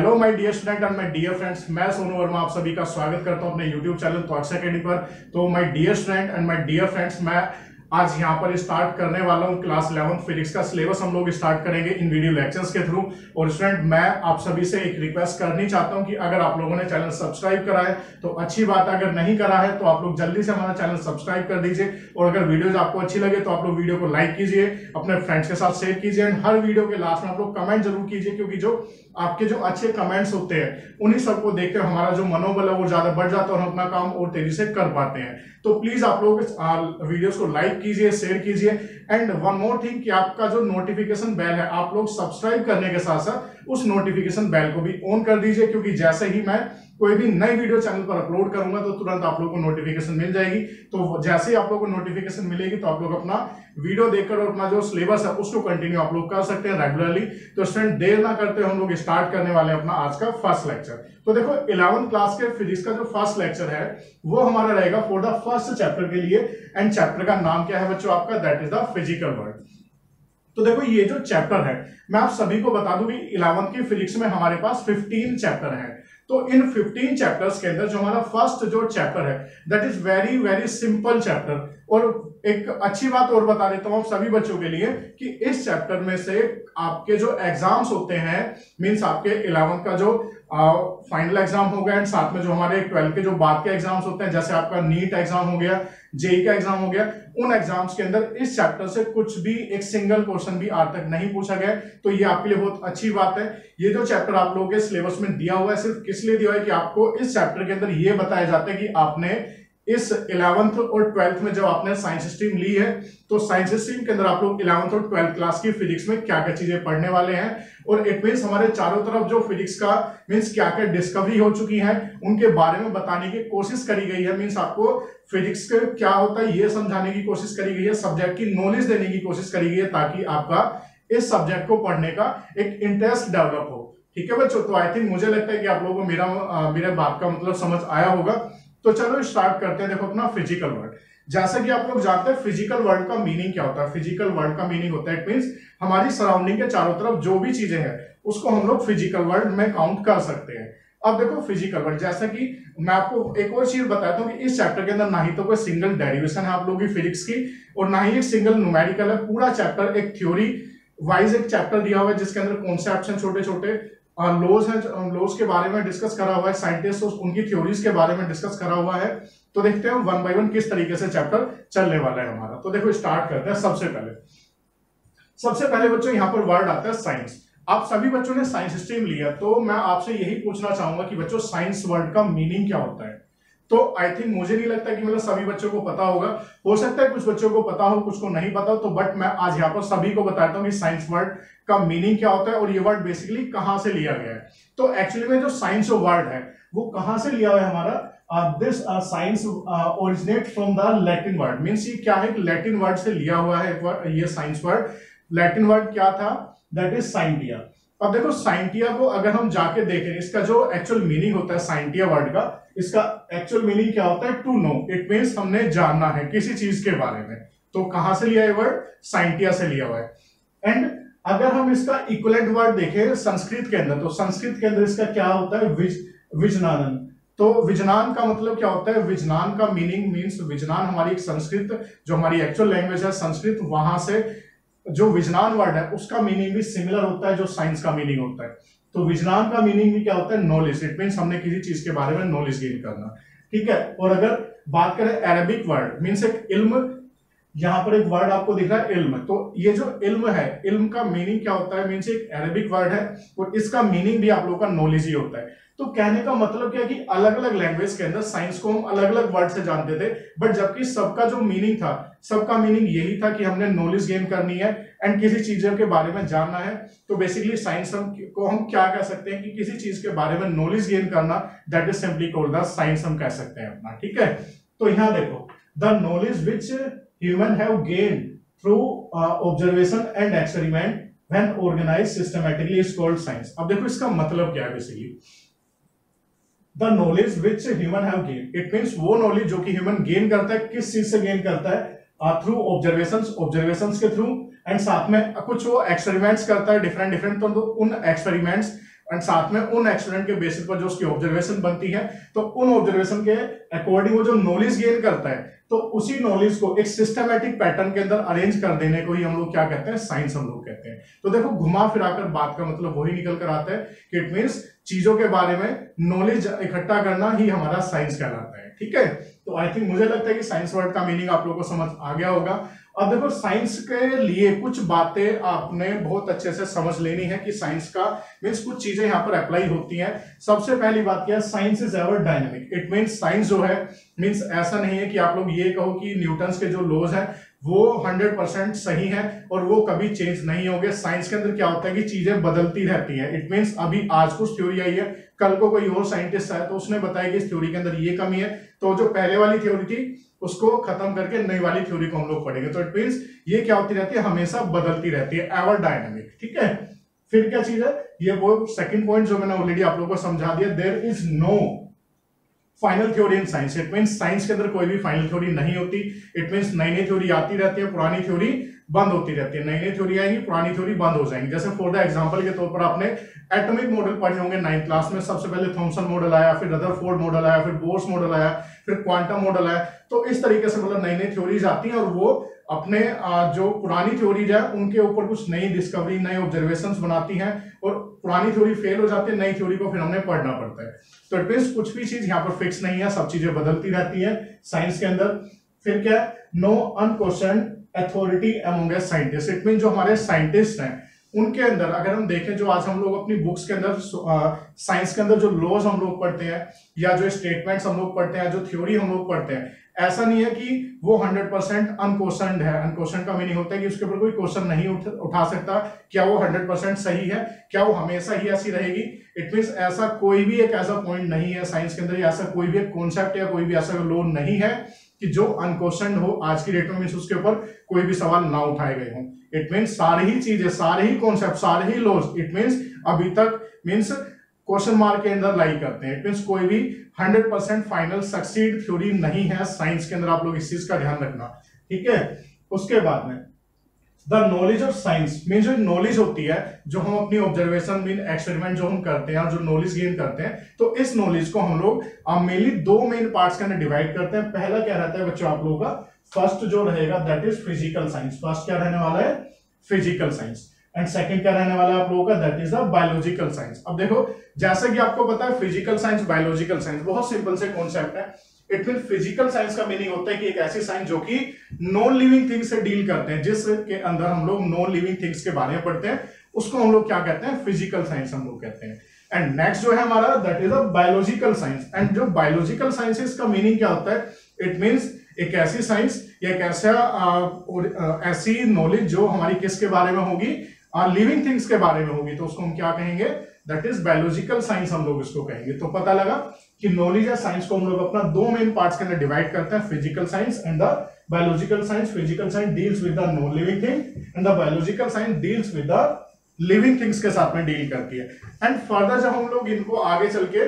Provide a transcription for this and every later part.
Hello my dear student and my dear friends मैं सोनू वर्मा, आप सभी का स्वागत करता हूँ अपने यूट्यूब चैनल थॉट्स अकेडमी पर। तो my dear student and my dear friends मैं आज यहाँ पर स्टार्ट करने वाला हूँ क्लास इलेवन फिजिक्स का सिलेबस हम लोग स्टार्ट करेंगे इन वीडियो लेक्चर्स के थ्रू और स्टूडेंट मैं आप सभी से एक रिक्वेस्ट करनी चाहता हूँ कि अगर आप लोगों ने चैनल सब्सक्राइब करा है तो अच्छी बात अगर नहीं करा है तो आप लोग जल्दी से हमारा चैनल सब्सक्राइब कर दीजिए। और अगर वीडियोज़ आपको अच्छी लगे तो आप लोग वीडियो को लाइक कीजिए, अपने फ्रेंड्स के साथ शेयर कीजिए। एंड हर वीडियो के लास्ट में आप लोग कमेंट ज़रूर कीजिए, क्योंकि जो आपके जो अच्छे कमेंट्स होते हैं, उन्हीं सबको देखकर हमारा जो मनोबल है वो ज़्यादा बढ़ जाता है और हम अपना काम और तेज़ी से कर पाते हैं। तो प्लीज़ आप लोग वीडियोस को लाइक कीजिए शेयर कीजिए। एंड वन मोर थिंग कि आपका जो नोटिफिकेशन बेल है, आप लोग सब्सक्राइब करने के साथ साथ उस नोटिफिकेशन बेल को भी ऑन कर दीजिए, क्योंकि जैसे ही मैं कोई भी नई वीडियो चैनल पर अपलोड करूँगा तो तुरंत आप लोग को नोटिफिकेशन मिल जाएगी। तो जैसे ही आप लोग को नोटिफिकेशन मिलेगी तो आप लोग अपना वीडियो देखकर और अपना जो सिलेबस है उसको कंटिन्यू आप लोग कर सकते हैं रेगुलरली तो स्टूडेंट देर ना करते हम लोग स्टार्ट करने वाले अपना आज का फ़र्स्ट लेक्चर तो देखो इलेवन क्लास के फिजिक्स का जो फ़र्स्ट लेक्चर है, वो हमारा रहेगा फॉर द फ़र्स्ट चैप्टर के लिए। एंड चैप्टर का नाम क्या है बच्चों आपका? That is the physical world तो देखो, ये जो चैप्टर है, मैं आप सभी को बता दूँ कि इलेवंथ की फिजिक्स में हमारे पास 15 चैप्टर हैं। तो इन 15 चैप्टर्स के अंदर जो हमारा फ़र्स्ट जो चैप्टर है that is very very simple chapter और एक अच्छी बात और बता देता हूँ सभी बच्चों के लिए कि इस चैप्टर में से आपके जो एग्ज़ाम्स होते हैं मींस आपके इलेवंथ का जो फाइनल एग्ज़ाम हो गया एंड साथ में जो हमारे ट्वेल्थ के जो बाद के एग्ज़ाम्स होते हैं, जैसे आपका नीट एग्ज़ाम हो गया जेई का एग्ज़ाम हो गया, उन एग्ज़ाम्स के अंदर इस चैप्टर से कुछ भी एक सिंगल क्वेश्चन भी आज तक नहीं पूछा गया। तो ये आपके लिए बहुत अच्छी बात है। ये जो चैप्टर आप लोगों के सिलेबस में दिया हुआ है, सिर्फ़ किस लिए दिया हुआ है कि आपको इस चैप्टर के अंदर ये बताया जाता है कि आपने इस इलेवंथ और ट्वेल्थ में जब आपने साइंस स्ट्रीम ली है तो साइंस स्ट्रीम के अंदर आप लोग इलेवंथ और ट्वेल्थ क्लास की फिजिक्स में क्या क्या चीज़ें पढ़ने वाले हैं और इट मीन हमारे चारों तरफ़ जो फिजिक्स का मीन्स क्या क्या डिस्कवरी हो चुकी है, उनके बारे में बताने की कोशिश करी गई है। मीन्स आपको फिजिक्स क्या होता है, ये समझाने की कोशिश करी गई है सब्जेक्ट की नॉलेज देने की कोशिश करी गई है, ताकि आपका इस सब्जेक्ट को पढ़ने का एक इंटरेस्ट डेवलप हो। ठीक है बच्चों तो आई थिंक मुझे लगता है कि आप लोगों को मेरा, मेरे बात का मतलब समझ आया होगा। तो चलो स्टार्ट करते हैं। देखो, अपना फ़िज़िकल वर्ल्ड जैसा कि आप लोग जानते हैं फ़िज़िकल वर्ल्ड का मीनिंग क्या होता है? फ़िज़िकल वर्ल्ड का मीनिंग होता है। इट मीन हमारी सराउंडिंग के चारों तरफ़ जो भी चीज़ें हैं, उसको हम लोग फ़िज़िकल वर्ल्ड में काउंट कर सकते हैं। अब देखो फ़िज़िकल वर्ल्ड जैसा कि मैं आपको एक और चीज़ बताता हूँ कि इस चैप्टर के अंदर ना ही तो कोई सिंगल डेरिवेशन है आप लोगों की फिजिक्स की, और ना ही एक सिंगल न्यूमेरिकल है। पूरा चैप्टर एक थ्योरी वाइज एक चैप्टर दिया हुआ है, जिसके अंदर कॉन्सेप्ट छोटे छोटे लॉज है लॉज के बारे में डिस्कस करा हुआ है साइंटिस्ट उनकी थ्योरीज के बारे में डिस्कस करा हुआ है। तो देखते हैं वन बाय वन किस तरीके से चैप्टर चलने वाला है हमारा। तो देखो स्टार्ट करते हैं सबसे पहले। सबसे पहले बच्चों, यहाँ पर वर्ड आता है साइंस आप सभी बच्चों ने साइंस स्ट्रीम लिया तो मैं आपसे यही पूछना चाहूँगा कि बच्चों साइंस वर्ड का मीनिंग क्या होता है? तो आई थिंक मुझे नहीं लगता कि मतलब सभी बच्चों को पता होगा। हो सकता है कुछ बच्चों को पता हो, कुछ को नहीं पता हो तो बट मैं आज यहाँ पर सभी को बताता हूँ कि साइंस वर्ड का मीनिंग क्या होता है और ये वर्ड बेसिकली कहाँ से लिया गया है? तो एक्चुअली में जो साइंस ऑफ़ वर्ड है, वो कहाँ से लिया हुआ है हमारा? This science originate from the Latin word means ये क्या है लैटिन वर्ड से लिया हुआ है ये साइंस वर्ड लैटिन वर्ड क्या था? दैट इज़ साइंटिया अब देखो साइंटिया को अगर हम जाके देखें, इसका जो एक्चुअल मीनिंग होता है साइंटिया वर्ड का, इसका एक्चुअल मीनिंग क्या होता है? टू नो इट मीन्स हमने जानना है किसी चीज़ के बारे में। तो कहाँ से लिया है वर्ड साइंटिया से लिया हुआ है। एंड अगर हम इसका इक्वलेंट वर्ड देखें संस्कृत के अंदर तो संस्कृत के अंदर इसका क्या होता है? विज, विजनानन। तो विजनान का मतलब क्या होता है? विजनान का मीनिंग मीन्स विजनान हमारी एक संस्कृत, जो हमारी एक्चुअल लैंग्वेज है, संस्कृत वहाँ से जो विजनान वर्ड है, उसका मीनिंग भी सिमिलर होता है, जो साइंस का मीनिंग होता है। तो विजनान का मीनिंग भी क्या होता है? नॉलेज इट मीन हमने किसी चीज़ के बारे में नॉलेज गेन करना। ठीक है? और अगर बात करें अरेबिक वर्ड मीन्स एक इल्म यहाँ पर एक वर्ड आपको दिख रहा है इल्म तो ये जो इल्म है इल्म का मीनिंग क्या होता है? मीन्स एक अरेबिक वर्ड है और इसका मीनिंग भी आप लोगों का नॉलेज ही होता है। तो कहने का मतलब क्या कि अलग अलग लैंग्वेज के अंदर साइंस को हम अलग अलग वर्ड से जानते थे बट जबकि सबका जो मीनिंग था, सबका मीनिंग यही था कि हमने नॉलेज गेन करनी है एंड किसी चीज़ों के बारे में जानना है। तो बेसिकली साइंस हम को हम क्या कह सकते हैं कि किसी चीज़ के बारे में नॉलेज गेन करना that is simply called the science हम कह सकते हैं अपना, ठीक है? तो यहाँ देखो the knowledge which human have gain through observation and experiment when organise systematically is called science अब देखो इसका मतलब क्या है basically the knowledge which human have gain it means वो नॉलेज जो कि ह्यूमन गेन करता है, किस चीज़ से गेन करता है? थ्रू ऑब्जर्वेशन ऑब्जर्वेशन के थ्रू एंड साथ में कुछ वो एक्सपेरिमेंट्स करता है डिफरेंट डिफरेंट तो उन एक्सपेरिमेंट्स एंड साथ में उन एक्सपेरिमेंट के बेसिस पर जो उसकी ऑब्जर्वेशन बनती है तो उन ऑब्जर्वेशन के अकॉर्डिंग वो जो नॉलेज गेन करता है तो उसी नॉलेज को एक सिस्टमेटिक पैटर्न के अंदर अरेंज कर देने को ही हम लोग क्या कहते हैं? साइंस हम लोग कहते हैं। तो देखो, घुमा फिराकर बात का मतलब वही निकल कर आता है कि इट मीन्स चीज़ों के बारे में नॉलेज इकट्ठा करना ही हमारा साइंस कहलाता है। ठीक है? तो आई थिंक मुझे लगता है कि साइंस वर्ड का मीनिंग आप लोगों को समझ आ गया होगा। अब देखो साइंस के लिए कुछ बातें आपने बहुत अच्छे से समझ लेनी है कि साइंस का मीन्स कुछ चीज़ें यहाँ पर अप्लाई होती हैं। सबसे पहली बात क्या science is ever dynamic it means science जो है मीन्स ऐसा नहीं है कि आप लोग ये कहो कि न्यूटन के जो लॉज हैं, वो 100 परसेंट सही है और वो कभी चेंज नहीं होंगे। साइंस के अंदर क्या होता है कि चीज़ें बदलती रहती हैं। इट मीन्स अभी आज कुछ थ्योरी आई है, कल को कोई और साइंटिस्ट आया तो उसने बताया कि इस थ्योरी के अंदर ये कमी है। तो जो पहले वाली थ्योरी थी उसको खत्म करके नई वाली थ्योरी को हम लोग पढ़ेंगे। तो इट मीन ये क्या होती रहती है? हमेशा बदलती रहती है एवर डायनेमिक ठीक है? फिर क्या चीज़ है? ये वो सेकंड पॉइंट जो मैंने ऑलरेडी आप लोगों को समझा दिया there is no final theory in science it mean science के अंदर कोई भी फाइनल थ्योरी नहीं होती। इट मीन नई नई थ्योरी आती रहती है, पुरानी थ्योरी बंद होती रहती है। नई नई थ्योरी आएँगी, पुरानी थ्योरी बंद हो जाएँगी। जैसे फॉर द एग्जांपल के तौर पर आपने एटॉमिक मॉडल पढ़े होंगे नाइन्थ क्लास में। सबसे पहले थॉमसन मॉडल आया, फिर रदरफोर्ड मॉडल आया, फिर बोर्स मॉडल आया। फिर क्वांटम मॉडल आया तो इस तरीके से मतलब नई नई थ्योरीज आती हैं और वो अपने जो पुरानी थ्योरीज है, उनके ऊपर कुछ नई डिस्कवरी नए ऑब्जर्वेशन बनाती हैं और पुरानी थ्योरी फेल हो जाती है, नई थ्योरी को फिर हमें पढ़ना पड़ता है। तो इट मीन कुछ भी चीज़ यहाँ पर फिक्स नहीं है, सब चीज़ें बदलती रहती है साइंस के अंदर। फिर क्या no unquestion authority among scientist it mean जो हमारे साइंटिस्ट हैं उनके अंदर अगर हम देखें जो आज हम लोग अपनी बुक्स के अंदर साइंस के अंदर जो लॉज हम लोग पढ़ते हैं या जो स्टेटमेंट्स हम लोग पढ़ते हैं जो थ्योरी हम लोग पढ़ते हैं ऐसा नहीं है कि वो 100 परसेंट अनक्वेश्चन है। अनकोशन का मीनिंग होता है कि उसके ऊपर कोई क्वेश्चन नहीं उठ, उठा सकता क्या वो 100 परसेंट सही है क्या वो हमेशा ही ऐसी रहेगी? इट मीन ऐसा कोई भी एक ऐसा पॉइंट नहीं है साइंस के अंदर ऐसा कोई भी एक कॉन्सेप्ट या कोई भी ऐसा लोन नहीं है कि जो अनक्वेश्चन हो आज की डेट में मीन उसके ऊपर कोई भी सवाल ना उठाए गए हों। इट मीन सारी ही चीज़ें, सारे ही कॉन्सेप्ट सारे ही लॉज इट मीन्स अभी तक मीन्स क्वेश्चन मार्क के अंदर लाई करते हैं. इट मीन कोई भी 100 परसेंट फाइनल सक्सीड थ्योरी नहीं है साइंस के अंदर, आप लोग इस चीज़ का ध्यान रखना। ठीक है? उसके बाद में the knowledge of science mean जो नॉलेज होती है, जो हम अपनी ऑब्जर्वेशन मीन एक्सपेरिमेंट जो हम करते हैं जो नॉलेज गेन करते हैं तो इस नॉलेज को हम लोग मेनली दो मेन पार्ट्स के अंदर डिवाइड करते हैं। पहला क्या रहता है बच्चों, आप लोगों का फ़र्स्ट जो रहेगा that is physical science first क्या रहने वाला है? फ़िज़िकल साइंस एंड सेकंड क्या रहने वाला है आप लोगों का? That is the biological science अब देखो, जैसा कि आपको पता है फ़िज़िकल साइंस बायोलॉजिकल साइंस बहुत सिंपल से कॉन्सेप्ट है। इट मीन फ़िज़िकल साइंस का मीनिंग होता है कि एक ऐसी साइंस जो कि नॉन लिविंग थिंग्स से डील करते हैं जिसके अंदर हम लोग नॉन लिविंग थिंग्स के बारे में पढ़ते हैं, उसको हम लोग क्या कहते हैं? फ़िज़िकल साइंस हम लोग कहते हैं। एंड नेक्स्ट जो है हमारा that is a biological science and जो बायोलॉजिकल साइंस है, इसका मीनिंग क्या होता है? इट मीन्स एक ऐसी साइंस या एक ऐसा ऐसी नॉलेज जो हमारी किसके बारे में होगी लिविंग थिंग्स के बारे में होगी तो उसको हम क्या कहेंगे? दैट इज़ बायोलॉजिकल साइंस हम लोग इसको कहेंगे। तो पता लगा कि नॉलेज या साइंस को हम लोग अपना दो मेन पार्ट्स के अंदर डिवाइड करते हैं physical science and the biological science physical science deals with the non living thing and the biological science deals with the living things के साथ में डील करती है। एंड फर्दर जब हम लोग इनको आगे चल के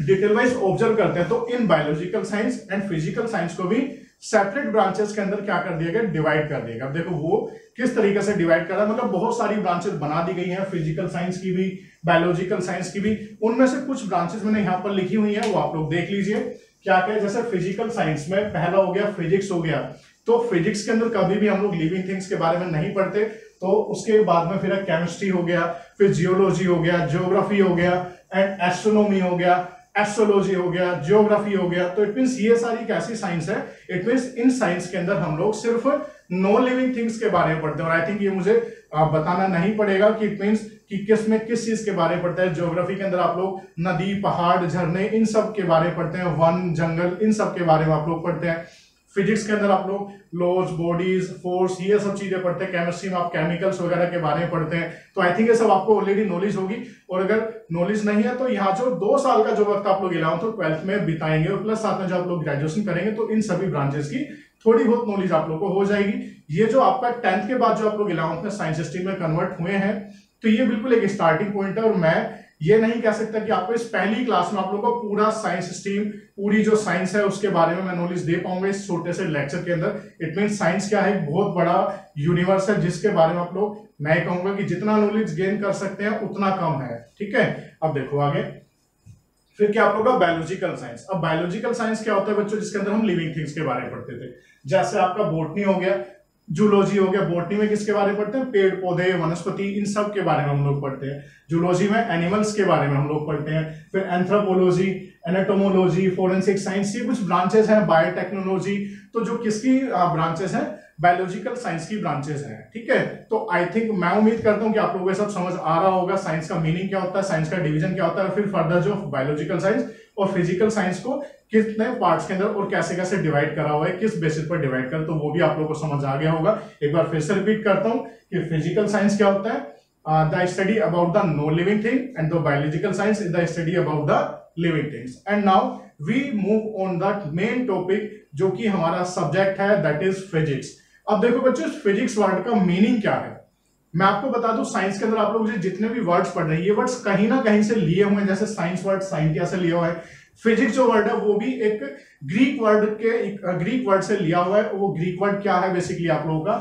डिटेल वाइज ऑब्ज़र्व करते हैं तो इन biological science and physical science को भी सेपरेट ब्रांचेस के अंदर क्या कर दिया गया डिवाइड कर दिया गया। देखो वो किस तरीके से डिवाइड कर रहा है मतलब बहुत सारी ब्रांचेस बना दी गई हैं फ़िज़िकल साइंस की भी बायोलॉजिकल साइंस की भी। उनमें से कुछ ब्रांचेस मैंने यहाँ पर लिखी हुई है, वो आप लोग देख लीजिए। क्या क्या जैसे फ़िज़िकल साइंस में पहला हो गया फिजिक्स हो गया। तो फिजिक्स के अंदर कभी भी हम लोग लिविंग थिंग्स के बारे में नहीं पढ़ते तो उसके बाद में फिर केमिस्ट्री हो गया, फिर जियोलॉजी हो गया जियोग्राफी हो गया एंड एस्ट्रोनॉमी हो गया। एस्ट्रोलॉजी हो गया जियोग्राफी हो गया तो इट मीन ये सारी एक ऐसी साइंस है। इट मीन इन साइंस के अंदर हम लोग सिर्फ़ नॉन लिविंग थिंग्स के बारे में पढ़ते हैं। और आई थिंक ये मुझे बताना नहीं पड़ेगा कि इट मीन्स कि किसमें किस चीज़ के बारे में पढ़ते हैं। ज्योग्राफी के अंदर आप लोग नदी, पहाड़, झरने, इन सब के बारे में पढ़ते हैं। वन जंगल इन सब के बारे में आप लोग पढ़ते हैं। फिजिक्स के अंदर आप लोग लॉज बॉडीज फोर्स ये सब चीज़ें पढ़ते हैं। केमिस्ट्री में आप केमिकल्स वगैरह के बारे में पढ़ते हैं। तो आई थिंक ये सब आपको ऑलरेडी नॉलेज होगी। और अगर नॉलेज नहीं है तो यहाँ जो दो साल का जो वक्त आप लोग इलेवंथ और ट्वेल्थ में बिताएँगे और प्लस साथ में जो आप लोग ग्रेजुएशन करेंगे तो इन सभी ब्रांचेस की थोड़ी बहुत नॉलेज आप लोग को हो जाएगी। ये जो आपका टेंथ के बाद जो आप लोग इलेवंथ में साइंस स्ट्रीम में कन्वर्ट हुए हैं तो ये बिल्कुल एक स्टार्टिंग पॉइंट है और मैं ये नहीं कह सकता कि आपको इस पहली क्लास में आप लोगों को पूरा साइंस स्ट्रीम पूरी जो साइंस है उसके बारे में मैं नॉलेज दे पाऊँगा इस छोटे से लेक्चर के अंदर। इट मीन साइंस क्या है? बहुत बड़ा यूनिवर्स है जिसके बारे में आप लोग, मैं कहूँगा कि जितना नॉलेज गेन कर सकते हैं, उतना कम है। ठीक है? अब देखो आगे। फिर क्या आप लोग बायोलॉजिकल साइंस अब बायोलॉजिकल साइंस क्या होता है बच्चों, जिसके अंदर हम लिविंग थिंग्स के बारे में पढ़ते थे? जैसे आपका बोटनी हो गया जूलॉजी हो गया, बोटनी में किसके बारे में पढ़ते हैं? पेड़, पौधे, वनस्पति, इन सब के बारे में हम लोग पढ़ते हैं। जूलॉजी में एनिमल्स के बारे में हम लोग पढ़ते हैं। फिर एंथ्रोपोलॉजी एनाटोमोलॉजी फोरेंसिक साइंस ये कुछ ब्रांचेस हैं बायोटेक्नोलॉजी तो जो किसकी ब्रांचेस हैं? बायोलॉजिकल साइंस की ब्रांचेस हैं, ठीक है? तो आई थिंक मैं उम्मीद करता हूँ कि आप लोगों को सब समझ आ रहा होगा साइंस का मीनिंग क्या होता है साइंस का डिवीज़न क्या होता है फिर फर्दर जो बायोलॉजिकल साइंस और फ़िज़िकल साइंस को कितने पार्ट्स के अंदर और कैसे कैसे डिवाइड करा हुआ है, किस बेसिस पर डिवाइड कर तो वो भी आप लोगों को समझ आ गया होगा। एक बार फिर से रिपीट करता हूँ कि फ़िज़िकल साइंस क्या होता है? The study about the no living thing and the biological science is the study about the living things and now we move on the main topic जो कि हमारा सब्जेक्ट है दैट इज़ फिजिक्स अब देखो बच्चों फिजिक्स वर्ड का meaning क्या है? मैं आपको बता दूँ साइंस के अंदर आप लोग मुझे जितने भी वर्ड्स पढ़ रहे हैं, ये वर्ड्स कहीं ना कहीं से लिए हुए हैं, जैसे साइंस वर्ड साइंटिया से लिया हुआ है। फिजिक्स जो वर्ड है, वो भी एक ग्रीक वर्ड के ग्रीक वर्ड से लिया हुआ है। वो ग्रीक वर्ड क्या है बेसिकली आप लोगों का?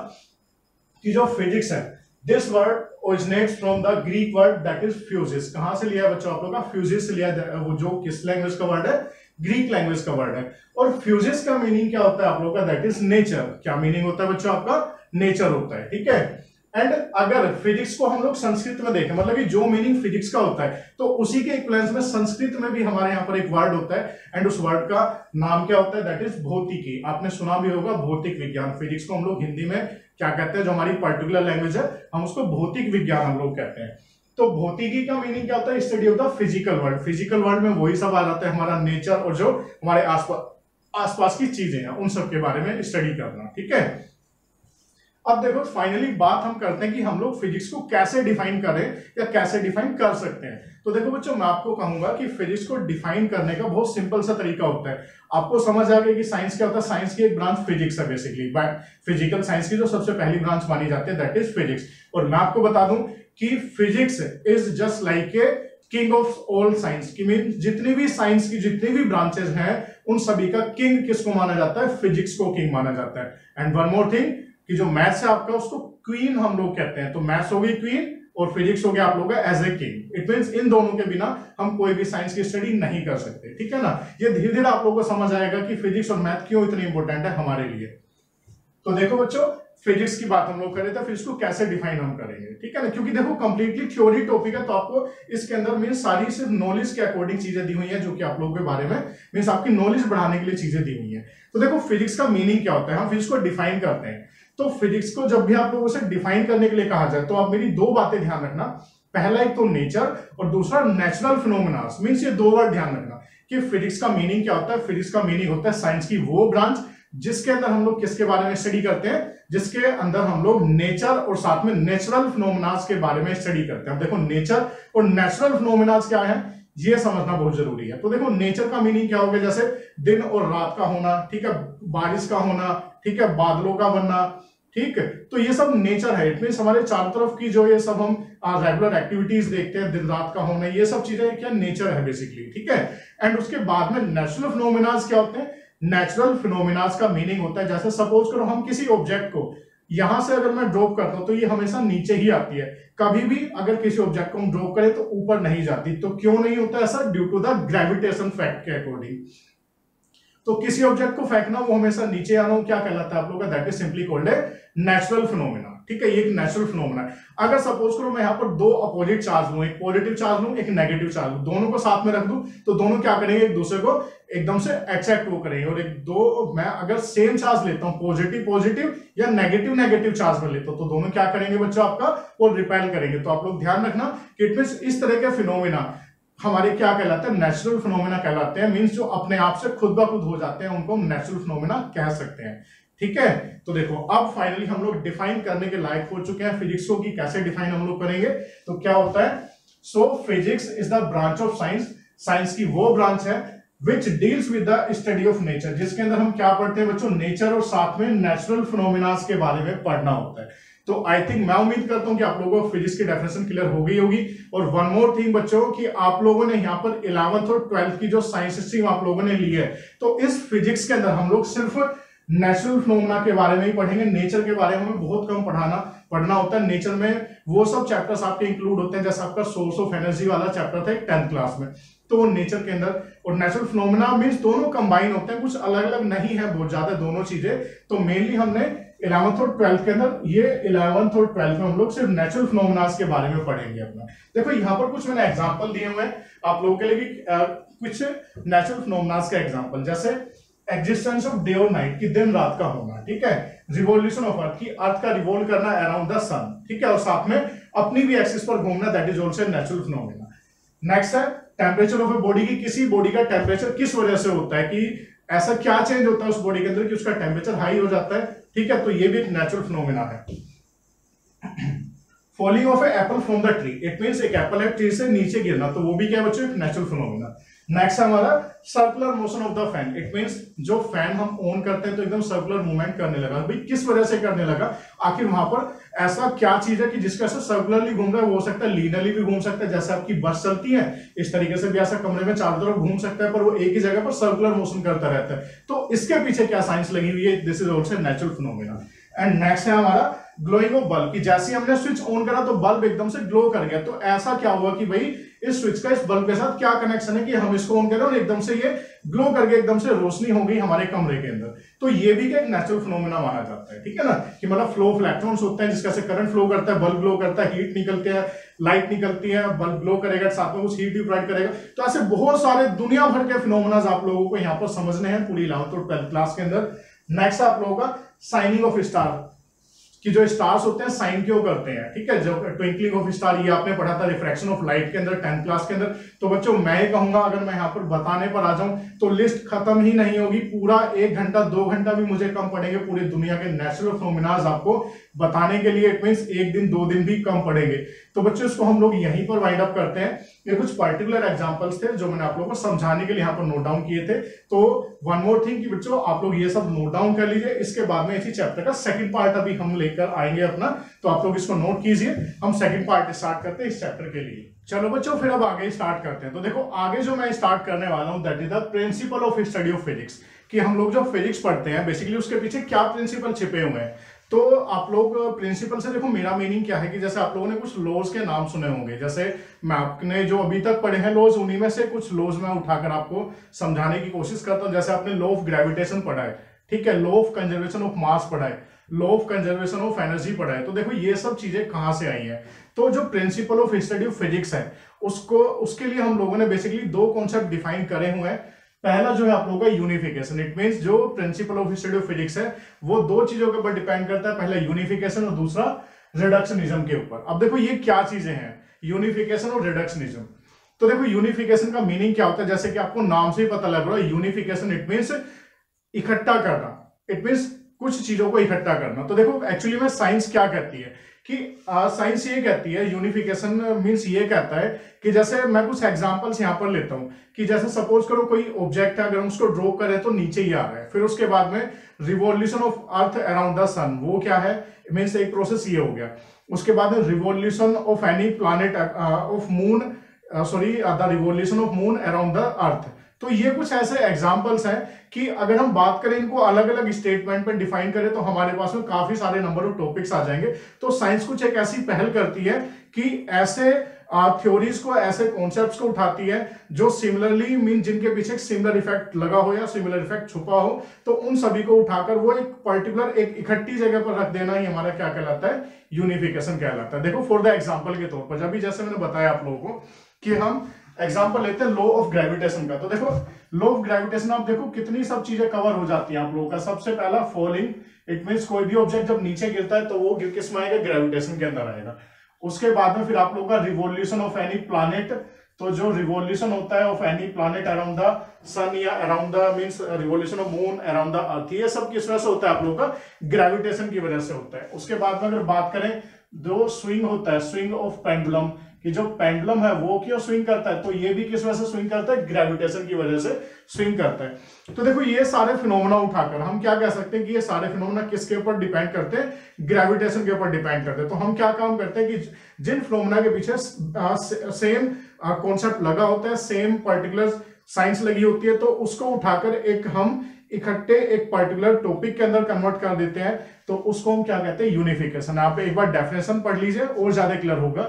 कि जो फिजिक्स है this word originates from the Greek word that is physis कहाँ से लिया है बच्चों आप लोगों का? फ्यूजिस से लिया है, वो जो किस लैंग्वेज का वर्ड है? ग्रीक लैंग्वेज का वर्ड है। और फ्यूजिस का मीनिंग क्या होता है आप लोगों का? दैट इज़ नेचर क्या मीनिंग होता है बच्चों आपका? नेचर होता है, ठीक है? एंड अगर फिजिक्स को हम लोग संस्कृत में देखें मतलब कि जो मीनिंग फिजिक्स का होता है तो उसी के इक्वलेंस में संस्कृत में भी हमारे यहाँ पर एक वर्ड होता है एंड उस वर्ड का नाम क्या होता है? दैट इज़ भौतिकी। आपने सुना भी होगा भौतिक विज्ञान। फिजिक्स को हम लोग हिंदी में क्या कहते हैं? जो हमारी पर्टिकुलर लैंग्वेज है, हम उसको भौतिक विज्ञान हम लोग कहते हैं। तो भौतिकी का मीनिंग क्या होता है? Study of the physical world physical world में वही सब आ जाता है हमारा नेचर और जो हमारे आसपास आसपास की चीज़ें हैं, उन सब के बारे में स्टडी करना, ठीक है? अब देखो फाइनली बात हम करते हैं कि हम लोग फिजिक्स को कैसे डिफाइन करें या कैसे डिफाइन कर सकते हैं। तो देखो बच्चों, मैं आपको कहूँगा कि फिजिक्स को डिफाइन करने का बहुत सिंपल सा तरीका होता है। आपको समझ आ गया कि साइंस क्या होता है? साइंस की एक ब्रांच फिजिक्स है बेसिकली फ़िज़िकल साइंस की जो सबसे पहली ब्रांच मानी जाती है दैट इज़ फिजिक्स और मैं आपको बता दूँ कि physics is just like a king of all science की मीन जितनी भी साइंस की जितनी भी ब्रांचेस हैं, उन सभी का किंग किसको माना जाता है? फिजिक्स को किंग माना जाता है। एंड वन मोर थिंग कि जो मैथ्स है आपका, उसको क्वीन हम लोग कहते हैं। तो मैथ्स हो गई क्वीन और फिजिक्स हो गया आप लोग as a king it mean इन दोनों के बिना हम कोई भी साइंस की स्टडी नहीं कर सकते, ठीक है ना? ये धीरे धीरे आप लोगों को समझ आएगा कि फिजिक्स और मैथ क्यों इतनी इंपॉर्टेंट है हमारे लिए। तो देखो बच्चों फिजिक्स की बात हम लोग करें तो थे फिजिक्स को कैसे डिफाइन हम करेंगे, ठीक है ना? क्योंकि देखो कंप्लीटली थ्योरी टॉपिक है तो आपको इसके अंदर मीन सारी सिर्फ़ नॉलेज के अकॉर्डिंग चीज़ें दी हुई है, जो कि आप लोगों के बारे में मीन आपकी नॉलेज बढ़ाने के लिए चीज़ें दी हुई है। तो देखो फिजिक्स का मीनिंग क्या होता है? हम फिजिक्स को डिफाइन करते हैं। तो फिजिक्स को जब भी आप लोगों से डिफाइन करने के लिए कहा जाए तो आप मेरी दो बातें ध्यान रखना। पहला एक तो नेचर और दूसरा नेचुरल फिनोमिनास मीन्स ये दो वर्ड ध्यान रखना कि फिजिक्स का मीनिंग क्या होता है फिजिक्स का मीनिंग होता है साइंस की वो ब्रांच जिसके अंदर हम लोग किसके बारे में स्टडी करते हैं, जिसके अंदर हम लोग नेचर और साथ में नेचुरल फिनोमिनास के बारे में स्टडी करते हैं। अब देखो नेचर और नेचुरल फिनोमिनास क्या है? ये समझना बहुत ज़रूरी है। तो देखो नेचर का मीनिंग क्या हो गया? जैसे दिन और रात का होना, ठीक है? बारिश का होना, ठीक है? बादलों का बनना, ठीक? तो ये सब नेचर है। इट मीन हमारे चारों तरफ़ की जो ये सब हम रेगुलर एक्टिविटीज़ देखते हैं, दिन रात का होना, ये सब चीज़ें क्या नेचर है बेसिकली ठीक है? एंड उसके बाद में नेचुरल फिनोमिनाज क्या होते हैं? नेचुरल फिनोमिनाज का मीनिंग होता है। जैसे सपोज़ करो हम किसी ऑब्जेक्ट को यहाँ से अगर मैं ड्रॉप करता हूँ तो ये हमेशा नीचे ही आती है। कभी भी अगर किसी ऑब्जेक्ट को हम ड्रॉप करें तो ऊपर नहीं जाती। तो क्यों नहीं होता ऐसा? Due to the gravitation fact के अकॉर्डिंग तो किसी ऑब्जेक्ट को फेंकना, वो हमेशा नीचे आना क्या कहलाता है आप लोग का? That is simply called a natural phenomena ठीक है, ये एक नेचुरल फिनोमिना है। अगर सपोज़ करो मैं यहाँ पर दो अपोजिट चार्ज लू, एक पॉजिटिव चार्ज लू, एक नेगेटिव चार्ज लू, दोनों को साथ में रख दू तो दोनों क्या करेंगे, एक दूसरे को एकदम से एक्सेप्ट वो करेंगे। और एक दो, मैं अगर सेम चार्ज लेता हूँ पॉजिटिव पॉजिटिव या नेगेटिव नेगेटिव चार्ज में लेता हूँ तो दोनों क्या करेंगे बच्चों आपका, वो रिपेल करेंगे। तो आप लोग ध्यान रखना कि इट मीन इस तरह के फिनोमिना हमारे क्या कहलाते हैं नेचुरल फिनोमिना कहलाते हैं मीन्स जो अपने आप से खुद ब खुद हो जाते हैं, उनको हम नेचुरल फिनोमिना कह सकते हैं। ठीक है? तो देखो, अब फाइनली हम लोग डिफाइन करने के लायक हो चुके हैं फिजिक्स को कि कैसे डिफाइन हम लोग करेंगे। तो क्या होता है? So physics is the branch of science science की वो ब्रांच है which deals with the study of nature जिसके अंदर हम क्या पढ़ते हैं बच्चों? नेचर और साथ में नेचुरल फिनोमिनास के बारे में पढ़ना होता है। तो आई थिंक मैं उम्मीद करता हूँ कि आप लोगों को फिजिक्स की डेफिनेशन क्लियर हो गई होगी। और वन मोर थिंग बच्चों, कि आप लोगों ने यहाँ पर इलेवंथ और ट्वेल्थ की जो साइंस स्ट्रीम आप लोगों ने ली है तो इस फिजिक्स के अंदर हम लोग सिर्फ़ नेचुरल फिनोमिना के बारे में ही पढ़ेंगे नेचर के बारे में बहुत कम पढ़ाना, पढ़ना होता है। नेचर में वो सब चैप्टर्स आपके इंक्लूड होते हैं, जैसे आपका सोर्स ऑफ़ एनर्जी वाला चैप्टर था टेंथ क्लास में। तो नेचर के अंदर, और नेचुरल फिनोमिना मीन्स दोनों कंबाइन होते हैं, कुछ अलग अलग नहीं है, बहुत ज़्यादा दोनों चीज़ें। तो मेनली हमने इलेवंथ और ट्वेल्थ के अंदर, ये इलेवंथ और ट्वेल्थ में हम लोग सिर्फ़ नेचुरल फिनोमिनास के बारे में पढ़ेंगे अपना। देखो, यहाँ पर कुछ मैंने एग्ज़ाम्पल दिए हुए हैं आप लोगों के लिए कुछ नेचुरल फिनोमिनास के एग्ज़ाम्पल जैसे एग्जिस्टेंस ऑफ़ डे और नाइट की दिन रात का होना, ठीक है? रिवोल्यूशन ऑफ़ अर्थ की अर्थ का रिवोल्व करना अराउंड द सन ठीक है? और साथ में अपनी भी एक्सिस पर घूमना that is also natural phenomena next है टेम्परेचर ऑफ़ ए बॉडी की किसी बॉडी का टेम्परेचर किस वजह से होता है कि ऐसा क्या चेंज होता है उस बॉडी के अंदर कि उसका टेम्परेचर हाई हो जाता है, ठीक है? तो ये भी एक नेचुरल फिनोमिना है। Falling of a apple from the tree it mean एक एप्पल है ट्री से नीचे गिरना तो वो भी क्या बच्चों? नेचुरल फिनोमिना नेक्स्ट हमारा circular motion of the fan it mean जो फ़ैन हम ऑन करते हैं तो एकदम सर्कुलर मूवमेंट करने लगा। भाई, किस वजह से करने लगा? आखिर वहाँ पर ऐसा क्या चीज़ है कि जिसका से सर्कुलरली घूम रहा है वो हो सकता है लीनरली भी घूम सकता है, जैसे आपकी बस चलती है, इस तरीके से भी ऐसा कमरे में चारों तरफ़ घूम सकता है, पर वो एक ही जगह पर सर्कुलर मोशन करता रहता है। तो इसके पीछे क्या साइंस लगी हुई है? This is also natural phenomena and next है हमारा ग्लोइंग ऑफ़ बल्ब की। जैसे हमने स्विच ऑन करा तो बल्ब एकदम से ग्लो कर गया। तो ऐसा क्या हुआ कि भाई इस स्विच का इस बल्ब के साथ क्या कनेक्शन है कि हम इसको ऑन करें और एकदम से ये ग्लो करके एकदम से रोशनी हो गई हमारे कमरे के अंदर। तो ये भी एक नेचुरल फिनोमिना माना जाता है, ठीक है ना? कि मतलब फ्लो ऑफ़ इलेक्ट्रॉन्स होते हैं जिसका से करंट फ्लो करता है बल्ब ग्लो करता है हीट निकलते हैं लाइट निकलती है बल्ब ग्लो करेगा, साथ में कुछ हीट भी प्रोवाइड करेगा। तो ऐसे बहुत सारे दुनिया भर के फिनोमिना आप लोगों को यहाँ पर समझने हैं, पूरी इलेवंथ और ट्वेल्थ क्लास के अंदर। नेक्स्ट आप लोगों का साइनिंग ऑफ़ स्टार कि जो स्टार्स होते हैं साइन क्यों करते हैं? ठीक है, जब ट्विंकलिंग ऑफ़ स्टार ये आपने पढ़ा था रिफ्रैक्शन ऑफ़ लाइट के अंदर टेंथ क्लास के अंदर तो बच्चों, मैं ही कहूँगा, अगर मैं यहाँ पर बताने पर आ जाऊँ तो लिस्ट खत्म ही नहीं होगी, पूरा एक घंटा, दो घंटा भी मुझे कम पड़ेंगे, पूरी दुनिया के नेचुरल फोमिनाज आपको बताने के लिए इट मीन एक दिन, दो दिन भी कम पड़ेंगे। तो बच्चों, इसको हम लोग यहीं पर वाइंड अप करते हैं। ये कुछ पर्टिकुलर एग्जांपल्स थे जो मैंने आप लोगों को समझाने के लिए यहाँ पर नोट डाउन किए थे। तो वन मोर थिंग कि बच्चों, आप लोग ये सब नोट डाउन कर लीजिए। इसके बाद में इसी चैप्टर का सेकंड पार्ट अभी हम लेकर आएँगे अपना। तो आप लोग इसको नोट कीजिए। हम सेकंड पार्ट स्टार्ट करते हैं इस चैप्टर के लिए। चलो बच्चों, फिर अब आगे स्टार्ट करते हैं। तो देखो, आगे जो मैं स्टार्ट करने वाला हूँ that is the principle of study of physics कि हम लोग जो फिजिक्स पढ़ते हैं बेसिकली उसके पीछे क्या प्रिंसिपल छिपे हुए हैं? तो आप लोग प्रिंसिपल से देखो मेरा मीनिंग क्या है कि जैसे आप लोगों ने कुछ लॉज के नाम सुने होंगे, जैसे मैं आपने जो अभी तक पढ़े हैं लॉज उन्हीं में से कुछ लॉज मैं उठाकर आपको समझाने की कोशिश करता हूँ। जैसे आपने लॉ ऑफ़ ग्रेविटेशन पढ़ा है, ठीक है? Law of conservation of mass पढ़ा है law of conservation of energy पढ़ा है। तो देखो ये सब चीज़ें कहाँ से आई है? तो जो principle of study of physics है, उसको, उसके लिए हम लोगों ने बेसिकली दो कॉन्सेप्ट डिफाइन करे हुए हैं। पहला जो है आप लोगों का यूनिफिकेशन इट मीन जो principle of study of physics है, वो दो चीज़ों के ऊपर डिपेंड करता है, पहला यूनिफिकेशन और दूसरा रिडक्शनिज्म के ऊपर. अब देखो ये क्या चीज़ें हैं? यूनिफिकेशन और रिडक्शनिज्म तो देखो यूनिफिकेशन का मीनिंग क्या होता है? जैसे कि आपको नाम से ही पता लग रहा है यूनिफिकेशन इट मीन इकट्ठा करना. इट मीन कुछ चीज़ों को इकट्ठा करना. तो देखो एक्चुअली में साइंस क्या करती है? कि साइंस ये कहती है यूनिफिकेशन मींस ये कहता है कि जैसे मैं कुछ एग्जांपल्स यहाँ पर लेता हूँ, कि जैसे सपोज़ करो कोई ऑब्जेक्ट है, अगर हम उसको ड्रॉ करें तो नीचे ही आ रहा है। फिर उसके बाद में revolution of earth around the sun वो क्या है? मीन्स एक प्रोसेस ये हो गया। उसके बाद में revolution of any planet of moon sorry the revolution of moon around the earth तो ये कुछ ऐसे एग्जाम्पल्स हैं कि अगर हम बात करें इनको अलग अलग स्टेटमेंट पर डिफाइन करें तो हमारे पास में काफ़ी सारे नंबर ऑफ़ टॉपिक्स आ जाएँगे। तो साइंस कुछ एक ऐसी पहल करती है कि ऐसे थ्योरीज को, ऐसे कॉन्सेप्ट्स को उठाती है जो सिमिलरली मीन जिनके पीछे सिमिलर इफ़ेक्ट लगा हो या सिमिलर इफ़ेक्ट छुपा हो तो उन सभी को उठाकर वो एक पर्टिकुलर एक इकट्ठी जगह पर रख देना ही हमारा क्या कहलाता है? यूनिफिकेशन कहलाता है। देखो फॉर द एग्ज़ाम्पल के तौर पर, जब भी जैसे मैंने बताया आप लोगों को कि हम एग्ज़ाम्पल लेते हैं लो ऑफ़ ग्रेविटेशन का। तो देखो लो ऑफ़ ग्रेविटेशन आप देखो कितनी सब चीज़ें कवर हो जाती हैं आप लोगों का। सबसे पहला फॉलिंग इट मीन कोई भी ऑब्जेक्ट जब नीचे गिरता है तो वो किसमें आएगा? ग्रेविटेशन के अंदर आएगा। उसके बाद में फिर आप लोगों का रिवोल्यूशन ऑफ़ एनी प्लानिट तो जो रिवोल्यूशन होता है of any planet around the sun या around the means revolution of moon around the earth ये सब किस वजह से होता है आप लोगों का? ग्रेविटेशन की वजह से होता है। उसके बाद में अगर बात करें, जो स्विंग होता है स्विंग ऑफ़ पेंडुलम कि जो पेंडुलम है वो क्यों स्विंग करता है? तो ये भी किस वजह से स्विंग करता है? ग्रेविटेशन की वजह से स्विंग करता है। तो देखो, ये सारे फिनोमेना उठाकर हम क्या कह सकते हैं कि ये सारे फिनोमेना किसके ऊपर डिपेंड करते हैं? ग्रेविटेशन के ऊपर डिपेंड करते हैं। तो हम क्या काम करते हैं कि जिन फिनोमेना के पीछे सेम कॉन्सेप्ट लगा होता है सेम पर्टिकुलर साइंस लगी होती है तो उसको उठाकर एक हम इकट्ठे एक पर्टिकुलर टॉपिक के अंदर कन्वर्ट कर देते हैं। तो उसको हम क्या कहते हैं? यूनिफिकेशन आप एक बार डेफिनेशन पढ़ लीजिए, और ज़्यादा क्लियर होगा।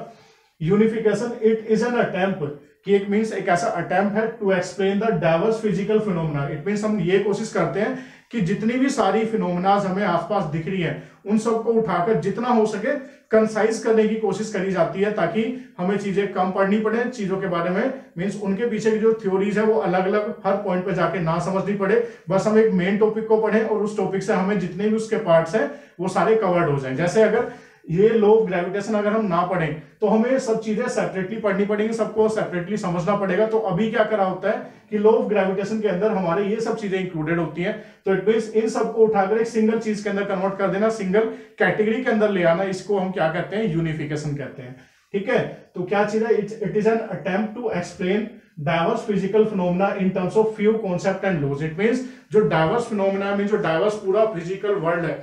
Unification it is an attempt कि एक मींस एक ऐसा अटेम्प्ट है to explain the diverse physical phenomena it means हम ये कोशिश करते हैं कि जितनी भी सारी फिनोमिनाज हमें आसपास दिख रही हैं, उन सबको उठाकर जितना हो सके कंसाइज करने की कोशिश करी जाती है ताकि हमें चीज़ें कम पढ़नी पड़े, चीज़ों के बारे में। मीन्स उनके पीछे की जो थ्योरीज है वो अलग अलग हर पॉइंट पे जाके ना समझनी पड़े। बस हम एक मेन टॉपिक को पढ़ें और उस टॉपिक से हमें जितने भी उसके पार्ट्स हैं, वो सारे कवर्ड हो जाए। जैसे अगर ये लो ग्रेविटेशन अगर हम ना पढ़ें तो हमें सब चीज़ें सेपरेटली पढ़नी पड़ेंगी, सबको सेपरेटली समझना पड़ेगा। तो अभी क्या करा होता है कि लो ऑफ़ ग्रेविटेशन के अंदर हमारे ये सब चीज़ें इंक्लूडेड होती हैं। तो इट मीन इन सबको उठाकर एक सिंगल चीज़ के अंदर कन्वर्ट कर देना सिंगल कैटेगरी के अंदर ले आना, इसको हम क्या कहते हैं? यूनिफिकेशन कहते हैं। ठीक है? तो क्या चीज़ है? It is an attempt to explain diverse physical phenomena in terms of few concept and laws it mean जो डाइवर्स फिनोमिना मीन जो डाइवर्स पूरा फ़िज़िकल वर्ल्ड है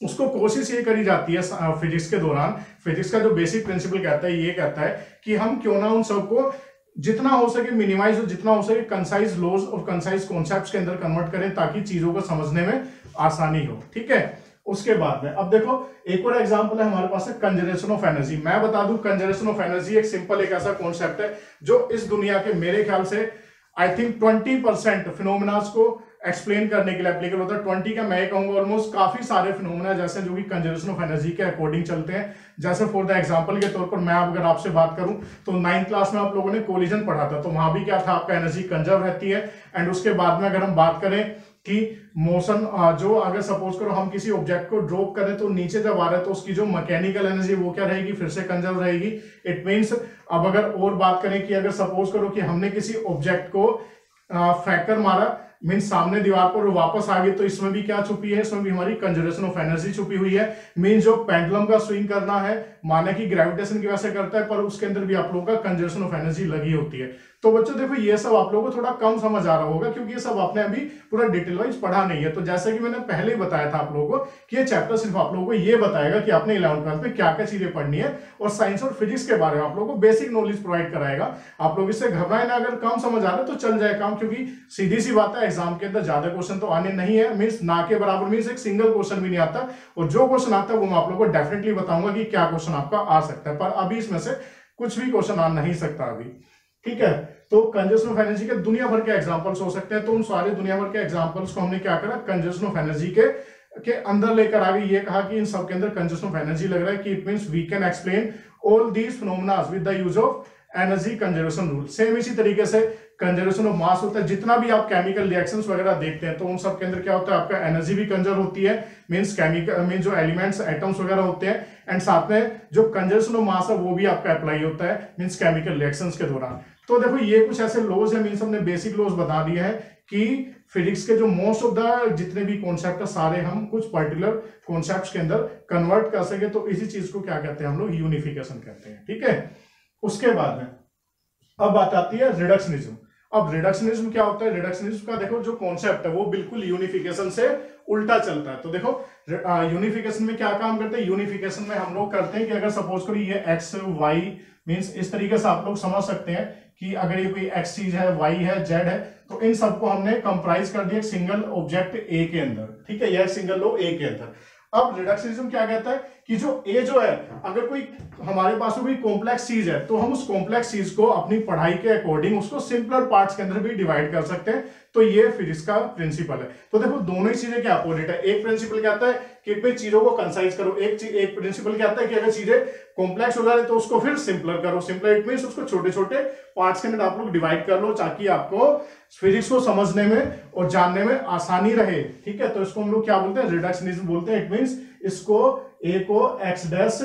उसको कोशिश ये करी जाती है फिजिक्स के दौरान। फिजिक्स का जो बेसिक प्रिंसिपल कहता है, ये कहता है कि हम क्यों ना उन सबको जितना हो सके मिनिमाइज और जितना हो सके कंसाइज लॉज और कंसाइज कॉन्सेप्ट के अंदर कन्वर्ट करें, ताकि चीज़ों को समझने में आसानी हो। ठीक है? उसके बाद में, अब देखो, एक और एग्जांपल है हमारे पास है कंजर्वेशन ऑफ़ एनर्जी मैं बता दूँ कंजर्वेशन ऑफ़ एनर्जी एक सिंपल एक ऐसा कॉन्सेप्ट है, जो इस दुनिया के मेरे ख्याल से I think twenty percent phenomenas को एक्सप्लेन करने के लिए एप्लीकेबल होता है। ट्वेंटी का मैं कहूँगा ऑलमोस्ट काफ़ी सारे फिनोमिना जैसे जो कि कंजर्वेशन ऑफ़ एनर्जी के अकॉर्डिंग चलते हैं। जैसे फॉर द एग्जांपल के तौर पर मैं अगर आपसे बात करूँ तो नाइन्थ क्लास में आप लोगों ने कोलिजन पढ़ा था। तो वहाँ भी क्या था? आपका एनर्जी कंजर्व रहती है। एंड उसके बाद में अगर हम बात करें कि मोशन जो अगर सपोज़ करो हम किसी ऑब्जेक्ट को ड्रॉप करें तो नीचे जब आ रहा है तो उसकी जो मैकेनिकल एनर्जी वो क्या रहेगी? फिर से कंजर्व रहेगी। इट मीन्स अब अगर और बात करें कि अगर सपोज़ करो कि हमने किसी ऑब्जेक्ट को फैक्टर मारा मीन सामने दीवार पर वापस आ गई तो इसमें भी क्या छुपी है? इसमें भी हमारी कंजर्वेशन ऑफ़ एनर्जी छुपी हुई है। मीन जो पेंडुलम का स्विंग करना है माने की ग्रेविटेशन की वजह से करता है, पर उसके अंदर भी आप लोगों का कंजर्वेशन ऑफ़ एनर्जी लगी होती है। तो बच्चों, देखो, ये सब आप लोगों को थोड़ा कम समझ आ रहा होगा, क्योंकि ये सब आपने अभी पूरा डिटेल वाइज पढ़ा नहीं है। तो जैसा कि मैंने पहले ही बताया था आप लोगों को कि ये चैप्टर सिर्फ़ आप लोगों को ये बताएगा कि आपने इलेवन ट्वेल्थ में क्या क्या चीज़ें पढ़नी है, और साइंस और फिजिक्स के बारे में आप लोगों को बेसिक नॉलेज प्रोवाइड कराएगा। आप लोग इससे घबराए ना, अगर कम समझ आ रहा है तो चल जाए काम, क्योंकि सीधी सी बात है एग्ज़ाम के अंदर ज़्यादा क्वेश्चन तो आने नहीं है मीन ना के बराबर मीन एक सिंगल क्वेश्चन भी नहीं आता, और जो क्वेश्चन आता है वो मैं आप लोग को डेफिनेटली बताऊँगा कि क्या क्वेश्चन आपका आ सकता है, पर अभी इसमें से कुछ भी क्वेश्चन आ नहीं सकता अभी। ठीक है? तो कंजर्वेशन ऑफ़ एनर्जी के दुनिया भर के एग्जांपल्स हो सकते हैं। तो उन सारे दुनिया भर के एग्जांपल्स को हमने क्या करा? कंजर्वेशन ऑफ़ एनर्जी के के अंदर लेकर आ गई ये कहा कि इन सब के अंदर कंजर्वेशन ऑफ़ एनर्जी लग रहा है कि it means we can explain all these phenomena with the use of energy conservation rule same इसी तरीके से कंजर्वेशन ऑफ़ मास होता है। जितना भी आप केमिकल रिएक्शंस वगैरह देखते हैं तो उन सब के अंदर क्या होता है? आपका एनर्जी भी कंजर्व होती है। मींस केमिकल मीन जो एलिमेंट्स एटम्स वगैरह होते हैं एंड साथ में जो कंजर्वेशन ऑफ़ मास है, वो भी आपका अप्लाई होता है मीन्स केमिकल रिएक्शंस के दौरान। तो देखो, ये कुछ ऐसे लॉज है मीन्स हमने बेसिक लॉज बता दिए हैं कि फिजिक्स के जो मोस्ट ऑफ़ द जितने भी कॉन्सेप्ट है, सारे हम कुछ पर्टिकुलर कॉन्सेप्ट के अंदर कन्वर्ट कर सके तो इसी चीज़ को क्या कहते हैं हम लोग? यूनिफिकेशन कहते हैं, ठीक है? उसके बाद में, अब बात आती है रिडक्शनिज्म अब रिडक्शनिज्म क्या होता है? रिडक्शनिज्म का देखो, जो कॉन्सेप्ट है, वो बिल्कुल यूनिफिकेशन से उल्टा चलता है। तो देखो यूनिफिकेशन में क्या काम करते हैं? यूनिफिकेशन में हम लोग करते हैं कि अगर सपोज़ करो ये एक्स वाई मीन्स इस तरीके से आप लोग समझ सकते हैं कि अगर ये कोई एक्स चीज़ है वाई है जेड है तो इन सबको हमने कंप्राइज कर दिया सिंगल ऑब्जेक्ट ए के अंदर। ठीक है? यह सिंगल लो ए के अंदर। अब रिडक्शनिज्म क्या कहता है कि जो ए जो है, अगर कोई हमारे पास कोई कॉम्प्लेक्स चीज़ है तो हम उस कॉम्प्लेक्स चीज़ को अपनी पढ़ाई के अकॉर्डिंग उसको सिंपलर पार्ट्स के अंदर भी डिवाइड कर सकते हैं। तो ये फिजिक्स का प्रिंसिपल है। तो देखो, दोनों ही चीज़ें क्या अपोजिट है? एक प्रिंसिपल कहता है कि भाई चीज़ों को कंसाइज करो। एक चीज़ एक प्रिंसिपल कहता है कि अगर चीज़ें कॉम्प्लेक्स हो जा रही तो उसको फिर सिंपलर करो। सिंपलर इट मीन उसको छोटे छोटे पार्ट्स के अंदर आप लोग डिवाइड कर लो ताकि आपको फिजिक्स को समझने में और जानने में आसानी रहे। ठीक है? तो इसको हम लोग क्या बोलते हैं? रिडक्शनिज्म बोलते हैं। इट मीन इसको ए को एक्स डैश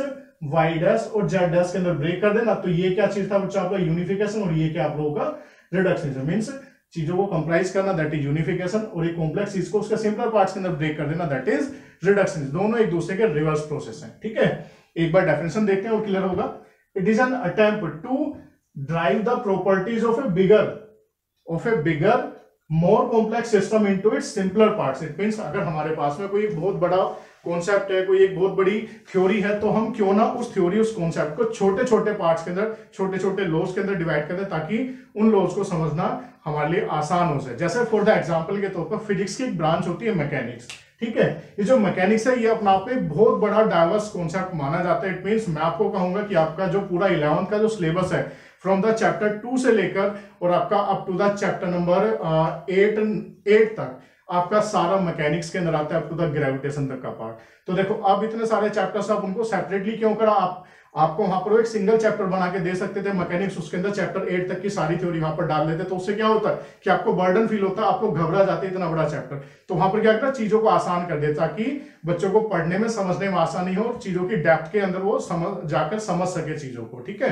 वाई डैश और जेड डैश के अंदर ब्रेक कर देना। तो ये क्या चीज़ था बच्चा आपका? यूनिफिकेशन और ये क्या आप लोगों का रिडक्शनिज्म मीन्स चीज़ों को कंप्राइज करना दैट इज़ यूनिफिकेशन और एक कॉम्प्लेक्स चीज़ को उसके सिंपलर पार्ट्स के अंदर ब्रेक कर देना दैट इज़ रिडक्शन दोनों एक दूसरे के रिवर्स प्रोसेस है, ठीक है? एक बार डेफिनेशन देखते हैं और क्लियर होगा। It is an attempt to drive the properties of a bigger of a bigger more complex system into its simpler parts it means अगर हमारे पास में कोई बहुत बड़ा कॉन्सेप्ट है, कोई एक बहुत बड़ी थ्योरी है तो हम क्यों ना उस थ्योरी उस कॉन्सेप्ट को छोटे छोटे पार्ट्स के अंदर छोटे छोटे लॉज के अंदर डिवाइड कर दें, ताकि उन लॉज को समझना हमारे लिए आसान हो जाए। जैसे फॉर द एग्ज़ाम्पल के तौर पर फिजिक्स की एक ब्रांच होती है मैकेनिक्स ठीक है? ये जो मैकेनिक्स है, ये अपना आप में बहुत बड़ा डाइवर्स कॉन्सेप्ट माना जाता है। इट मीन मैं आपको कहूँगा कि आपका जो पूरा इलेवंथ का जो सिलेबस है फ्रॉम द चैप्टर टू से लेकर और आपका up to the chapter number eight eight तक, आपका सारा मैकेनिक्स के अंदर आता है अप टू द ग्रेविटेशन तक का पार्ट तो देखो, अब इतने सारे चैप्टर्स आप उनको सेपरेटली क्यों करा? आप आपको वहाँ पर एक सिंगल चैप्टर बना के दे सकते थे मैकेनिक्स उसके अंदर चैप्टर एट तक की सारी थ्योरी वहाँ पर डाल देते। तो उससे क्या होता है कि आपको बर्डन फील होता है आपको घबरा जाते इतना बड़ा चैप्टर तो वहाँ पर क्या करता चीज़ों को आसान कर देता ताकि बच्चों को पढ़ने में समझने में आसानी हो और चीज़ों की डेप्थ के अंदर वो समझ, जाकर समझ सके चीज़ों को, ठीक है?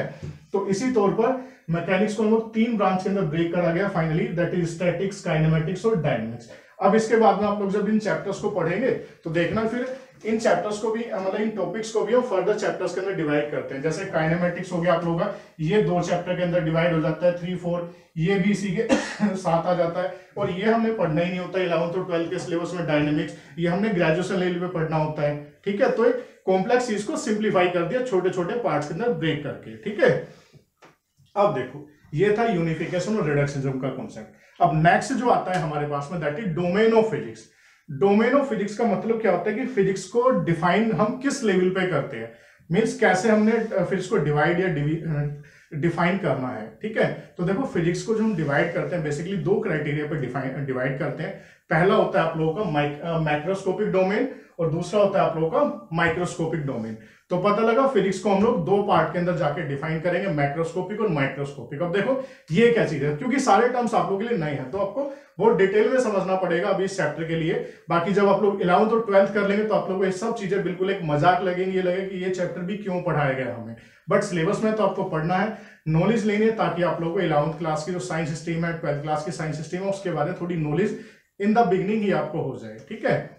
तो इसी तौर पर मैकेनिक्स को हम लोग तीन ब्रांच के अंदर ब्रेक करा गया finally that is statics kinematics और डायनेमिक्स अब इसके बाद में आप लोग जब इन चैप्टर्स को पढ़ेंगे तो देखना फिर इन चैप्टर्स को भी मतलब इन टॉपिक्स को भी हम फर्दर चैप्टर्स के अंदर डिवाइड करते हैं। जैसे काइनेमेटिक्स हो गया आप लोगों का, ये दो चैप्टर के अंदर डिवाइड हो जाता है थ्री फोर ये भी इसी के साथ आ जाता है। और ये हमें पढ़ना ही नहीं होता इलेवंथ और ट्वेल्थ के सिलेबस में डायनेमिक्स ये हमने ग्रेजुएशन लेवल पे पढ़ना होता है। ठीक है? तो एक कॉम्प्लेक्स चीज़ को सिंप्लीफाई कर दिया छोटे छोटे पार्ट के अंदर ब्रेक करके। ठीक है? अब देखो, ये था यूनिफिकेशन और रिडक्शनिज्म का कॉन्सेप्ट अब नेक्स्ट जो आता है हमारे पास में that is domain of physics domain of physics का मतलब क्या होता है कि फिजिक्स को डिफाइन हम किस लेवल पे करते हैं? मीन्स कैसे हमने फिजिक्स को डिवाइड या डिफाइन करना है, ठीक है? तो देखो, फिजिक्स को जो हम डिवाइड करते हैं बेसिकली दो क्राइटेरिया पर डिवाइड करते हैं। पहला होता है आप लोगों का माइक्रोस्कोपिक डोमेन और दूसरा होता है आप लोगों का माइक्रोस्कोपिक डोमेन तो पता लगा फिजिक्स को हम लोग दो पार्ट के अंदर जाके डिफाइन करेंगे माइक्रोस्कोपिक और माइक्रोस्कोपिक अब देखो, ये क्या चीज़ है? क्योंकि सारे टर्म्स आप लोगों के लिए नए हैं तो आपको बहुत डिटेल में समझना पड़ेगा अभी इस चैप्टर के लिए। बाकी जब आप लोग इलेवंथ और ट्वेल्थ कर लेंगे तो आप लोग को ये सब चीज़ें बिल्कुल एक मज़ाक लगेंगे, ये कि ये चैप्टर भी क्यों पढ़ाया गया हमें। बट सिलेबस में तो आपको पढ़ना है नॉलेज लेनी है ताकि आप लोग को इलेवंथ क्लास की जो साइंस स्ट्रीम है ट्वेल्थ क्लास की साइंस स्ट्रीम है, उसके बारे में थोड़ी नॉलेज इन द बिगनिंग ही आपको हो जाए, ठीक है?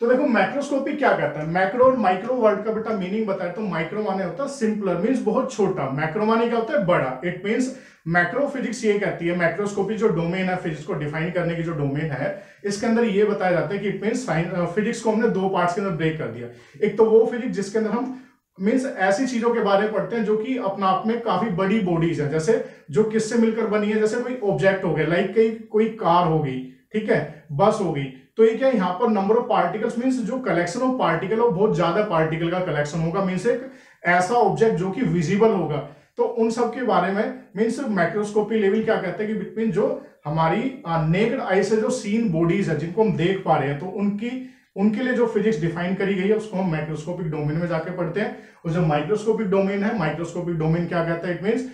तो देखो माइक्रोस्कोपी क्या कहता है? मैक्रो और माइक्रो वर्ड का बेटा मीनिंग बताए तो माइक्रो माने होता है सिंपलर मीन्स बहुत छोटा। मैक्रो माने क्या होता है? बड़ा। इट मीन्स मैक्रो फिजिक्स ये कहती है माइक्रोस्कोपी जो डोमेन है फिजिक्स को डिफाइन करने की जो डोमेन है, इसके अंदर ये बताया जाता है कि इट मीन्स फिजिक्स को हमने दो पार्ट्स के अंदर ब्रेक कर दिया। एक तो वो फिजिक्स जिसके अंदर हम मीन्स ऐसी चीज़ों के बारे में पढ़ते हैं जो कि अपना आप में काफ़ी बड़ी बॉडीज है, जैसे जो किससे मिलकर बनी है, जैसे कोई ऑब्जेक्ट हो गया लाइक कई, कोई कार होगी ठीक है? बस होगी तो ये क्या यहाँ पर नंबर ऑफ़ पार्टिकल्स मीन्स जो कलेक्शन ऑफ़ पार्टिकल है बहुत ज़्यादा पार्टिकल का कलेक्शन होगा। मीन्स एक ऐसा ऑब्जेक्ट जो कि विजिबल होगा। तो उन सब के बारे में मीन्स माइक्रोस्कोपी लेवल क्या कहते हैं कि बिटवीन जो हमारी नेक्ड आई से जो सीन बॉडीज है, जिनको हम देख पा रहे हैं तो उनकी, उनके लिए जो फिजिक्स डिफाइन करी गई है, उसको हम माइक्रोस्कोपिक डोमेन में जाके पढ़ते हैं। और जो माइक्रोस्कोपिक डोमेन है माइक्रोस्कोपिक डोमेन क्या कहता है? इट मीन्स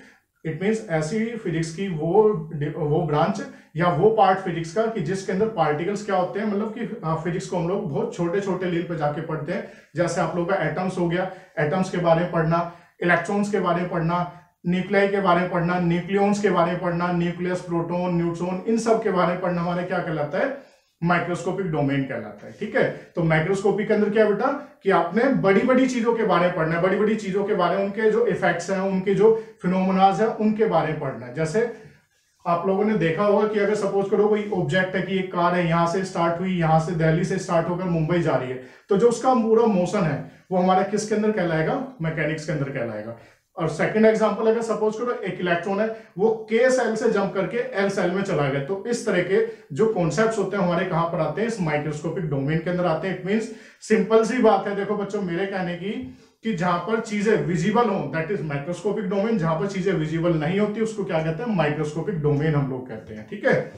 इट मीन्स ऐसी फिजिक्स की वो वो ब्रांच या वो पार्ट फिजिक्स का कि जिसके अंदर पार्टिकल्स क्या होते हैं मतलब कि फिजिक्स को हम लोग बहुत छोटे छोटे लील पे जाके पढ़ते हैं। जैसे आप लोग का एटम्स हो गया एटम्स के बारे में पढ़ना इलेक्ट्रॉन्स के बारे में पढ़ना न्यूक्लियाई के बारे में पढ़ना न्यूक्लियोन्स के बारे में पढ़ना न्यूक्लियस प्रोटोन न्यूट्रॉन इन सब के बारे में पढ़ना हमारे क्या कहलाता है? माइक्रोस्कोपिक डोमेन कहलाता है, ठीक है? तो माइक्रोस्कोपिक के अंदर क्या बेटा? कि आपने बड़ी बड़ी चीज़ों के बारे में पढ़ना है बड़ी बड़ी चीज़ों के बारे में, उनके जो इफेक्ट्स हैं, उनके जो फिनोमनाज है, उनके बारे में पढ़ना है। जैसे आप लोगों ने देखा होगा कि अगर सपोज़ करो कोई ऑब्जेक्ट है कि एक कार है, यहाँ से स्टार्ट हुई, यहाँ से दिल्ली से स्टार्ट होकर मुंबई जा रही है तो जो उसका पूरा मोशन है, वो हमारा किसके अंदर कहलाएगा? मैकेनिक्स के अंदर कहलाएगा। और सेकंड एग्जांपल अगर सपोज़ करो एक इलेक्ट्रॉन है, वो के सेल से जंप करके एल सेल में चला गया तो इस तरह के जो कॉन्सेप्ट्स होते हैं, हमारे कहाँ पर आते हैं? इस माइक्रोस्कोपिक डोमेन के अंदर आते हैं। इट मींस सिंपल सी बात है, देखो बच्चों, मेरे कहने की कि जहाँ पर चीज़ें विजिबल हो दैट इज़ माइक्रोस्कोपिक डोमेन जहाँ पर चीज़ें विजिबल नहीं होती, उसको क्या कहते हैं? माइक्रोस्कोपिक डोमेन हम लोग कहते हैं, ठीक है?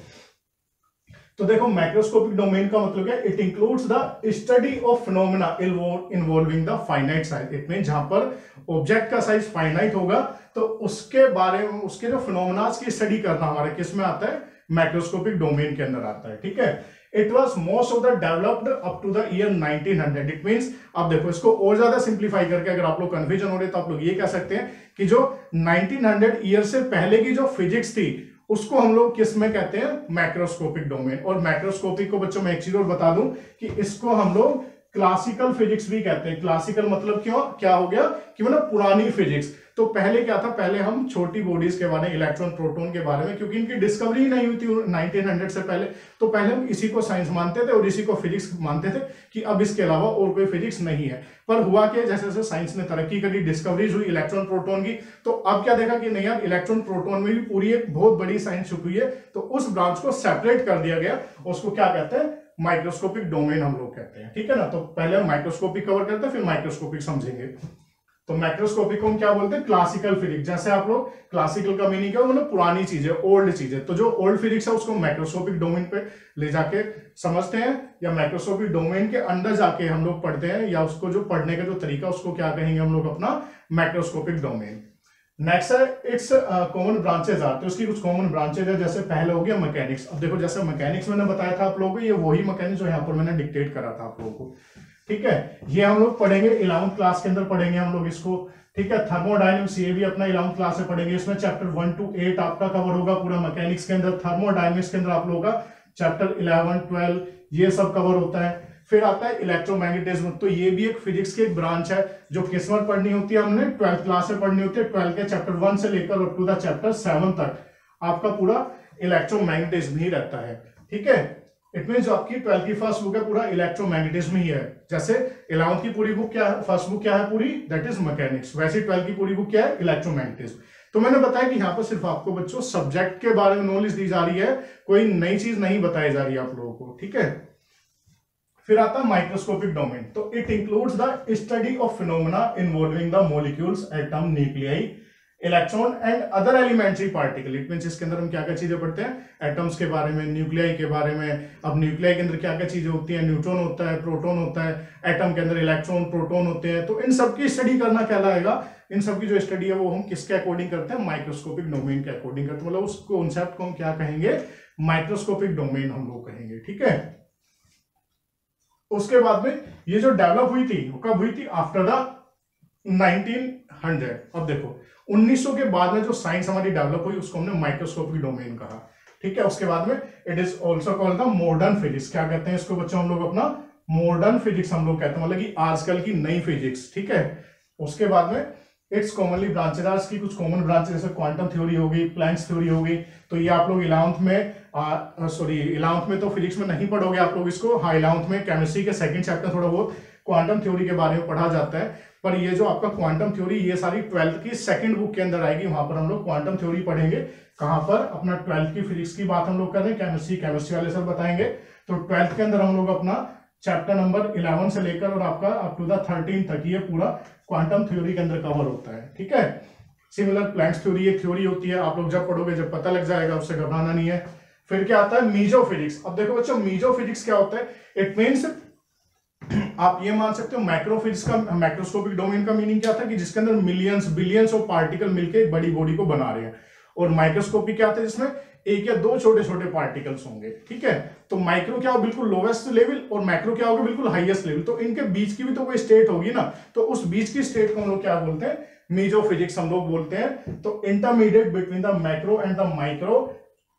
तो देखो माइक्रोस्कोपिक डोमेन का मतलब क्या it includes the study of phenomena involving the finite size it mean जहाँ पर ऑब्जेक्ट का साइज़ फाइनाइट होगा तो उसके बारे में, उसके जो फिनोमेनास की स्टडी करना हमारे किसमें आता है? माइक्रोस्कोपिक डोमेन के अंदर आता है, ठीक है? It was most of the developed up to the year 1900 it means आप देखो, इसको और ज़्यादा सिंप्लीफाई करके अगर आप लोग कंफ्यूजन हो रहे तो आप लोग ये कह सकते हैं कि जो 1900 ईयर से पहले की जो फिजिक्स थी, उसको हम लोग किसमें कहते हैं? मैक्रोस्कोपिक डोमेन और मैक्रोस्कोपिक को बच्चों, में एक चीज़ और बता दूँ कि इसको हम लोग क्लासिकल फिजिक्स भी कहते हैं। क्लासिकल मतलब क्यों? क्या हो गया? कि मतलब पुरानी फिजिक्स। तो पहले क्या था? पहले हम छोटी बॉडीज के बारे में इलेक्ट्रॉन, प्रोटॉन के बारे में, क्योंकि इनकी डिस्कवरी नहीं हुई थी 1900 से पहले। तो पहले हम इसी को साइंस मानते थे और इसी को फिजिक्स मानते थे कि अब इसके अलावा और कोई फिजिक्स नहीं है। पर हुआ क्या? जैसे जैसे साइंस ने तरक्की करी डिस्कवरीज हुई इलेक्ट्रॉन प्रोटोन की तो अब क्या देखा कि नहीं यार इलेक्ट्रॉन प्रोटोन में भी पूरी एक बहुत बड़ी साइंस छुपी है। तो उस ब्रांच को सेपरेट कर दिया गया। उसको क्या कहते हैं? माइक्रोस्कोपिक डोमेन हम लोग कहते हैं, ठीक है ना? तो पहले हम माइक्रोस्कोपिक कवर करते हैं, फिर माइक्रोस्कोपिक समझेंगे। तो माइक्रोस्कोपिक को हम क्या बोलते हैं? Classical physics. जैसे आप लोग क्लासिकल का मीनिंग क्या मतलब पुरानी चीज़ ओल्ड चीज़। तो जो ओल्ड फिजिक्स है, उसको माइक्रोस्कोपिक डोमेन पे ले जाके समझते हैं, या माइक्रोस्कोपिक डोमेन के अंदर जाके हम लोग पढ़ते हैं, या उसको जो पढ़ने का जो तरीका, उसको क्या कहेंगे हम लोग अपना? माइक्रोस्कोपिक डोमेन नेक्स्ट है इट्स कॉमन ब्रांचेज आर तो उसकी कुछ कॉमन ब्रांचेज है, जैसे पहले हो गया मैकेनिक्स अब देखो, जैसे मैकेनिक्स मैंने बताया था आप लोगों को, ये वही मैकेनिक्स जो यहाँ पर मैंने डिक्टेट करा था आप लोगों को। ठीक है? ये हम लोग पढ़ेंगे इलेवंथ क्लास के अंदर पढ़ेंगे हम लोग इसको। ठीक है? थर्मोडाइनमिक्स ये भी अपना इलेवंथ क्लास में पढ़ेंगे। इसमें चैप्टर वन टू एट आपका कवर होगा पूरा मैकेनिक्स के अंदर। थर्मोडाइनमिक्स के अंदर आप लोगों का चैप्टर इलेवन ट्वेल्व ये सब कवर होता है। फिर आता है इलेक्ट्रोमैग्नेटिज्म तो ये भी एक फिजिक्स की एक ब्रांच है, जो किसमें पढ़नी होती है हमने? ट्वेल्थ क्लास में पढ़नी होती है। ट्वेल्थ के चैप्टर वन से लेकर टू द चैप्टर सेवन तक। आपका पूरा इलेक्ट्रोमैग्नेटिज्म ही रहता है। ठीक है? इट मीन जो आपकी ट्वेल्थ की फ़र्स्ट बुक है, पूरा इलेक्ट्रोमैग्नेटिज्म ही है। जैसे इलेवंथ की पूरी बुक क्या है? फ़र्स्ट बुक क्या है पूरी? दैट इज़ मैकेनिक्स वैसे ट्वेल्थ की पूरी बुक क्या है? इलेक्ट्रोमैग्नेटिज्म तो मैंने बताया कि यहाँ पर सिर्फ़ आपको बच्चों सब्जेक्ट के बारे में नॉलेज दी जा रही है। कोई नई चीज़ नहीं बताई जा रही है आप लोगों को। ठीक है? फिर आता माइक्रोस्कोपिक डोमेन तो it includes the study of phenomena involving the molecules atom nuclei electron and other elementary particle it mean इसके अंदर हम क्या क्या चीज़ें पढ़ते हैं? एटम्स के बारे में न्यूक्लियाई के बारे में। अब न्यूक्लियाई के अंदर क्या क्या चीज़ें होती हैं? न्यूट्रॉन होता है प्रोटोन होता है एटम के अंदर इलेक्ट्रॉन प्रोटोन होते हैं। तो इन सब की स्टडी करना क्या लाएगा? इन सब की जो स्टडी है वो हम किसके अकॉर्डिंग करते हैं? माइक्रोस्कोपिक डोमेन के अकॉर्डिंग करते हैं। मतलब उस कॉन्सेप्ट को हम क्या कहेंगे? माइक्रोस्कोपिक डोमेन हम लोग कहेंगे, ठीक है? उसके बाद में ये जो डेवलप हुई थी, वो कब हुई थी? आफ्टर द 1900 अब देखो 1900 के बाद में जो साइंस हमारी डेवलप हुई, उसको हमने माइक्रोस्कोपिक डोमेन कहा। ठीक है? उसके बाद में it is also called the modern physics क्या कहते हैं इसको बच्चों हम लोग अपना? मॉडर्न फिजिक्स हम लोग कहते हैं। मतलब कि आजकल की नई फिजिक्स ठीक है? उसके बाद में इट्स कॉमनली ब्रांचेज की कुछ कॉमन ब्रांचेज जैसे क्वांटम थ्योरी होगी प्लैंक्स थ्योरी होगी तो ये आप लोग इलेवंथ में सॉरी इलेवंथ में तो फिजिक्स में नहीं पढ़ोगे आप लोग इसको। हाँ इलेवंथ में केमिस्ट्री के सेकंड चैप्टर थोड़ा बहुत क्वांटम थ्योरी के बारे में पढ़ा जाता है। पर ये जो आपका क्वांटम थ्योरी ये सारी ट्वेल्थ की सेकंड बुक के अंदर आएगी, वहाँ पर हम लोग क्वांटम थ्योरी पढ़ेंगे। कहाँ पर? अपना ट्वेल्थ की फिजिक्स की बात हम लोग कर रहे हैं केमिस्ट्री केमिस्ट्री वाले सर बताएँगे। तो ट्वेल्थ के अंदर हम लोग अपना चैप्टर नंबर इलेवन से लेकर और आपका अप टू द थर्टीन तक ये पूरा क्वांटम थ्योरी के अंदर कवर होता है, ठीक है? सिमिलर प्लैंक्स थ्योरी एक थ्योरी होती है, आप लोग जब पढ़ोगे जब पता लग जाएगा, उससे घबराना नहीं है। फिर क्या आता है? मीजो फिजिक्स अब देखो बच्चों मीजो फिजिक्स क्या होता है? इट मीन्स आप ये मान सकते हो माइक्रोफिजिक्स का माइक्रोस्कोपिक डोमेन का मीनिंग क्या था कि जिसके अंदर मिलियंस बिलियंस ऑफ़ पार्टिकल मिलकर एक बड़ी बॉडी को बना रहे हैं। और माइक्रोस्कोपिक क्या था जिसमें? एक या दो छोटे छोटे पार्टिकल्स होंगे, ठीक है? तो माइक्रो क्या हो? बिल्कुल लोवेस्ट लेवल और माइक्रो क्या होगा? बिल्कुल हाईएस्ट लेवल तो इनके बीच की भी तो कोई स्टेट होगी ना? तो उस बीच की स्टेट को हम लोग क्या बोलते हैं? मीजो फिजिक्स हम लोग बोलते हैं। तो intermediate between the micro and the micro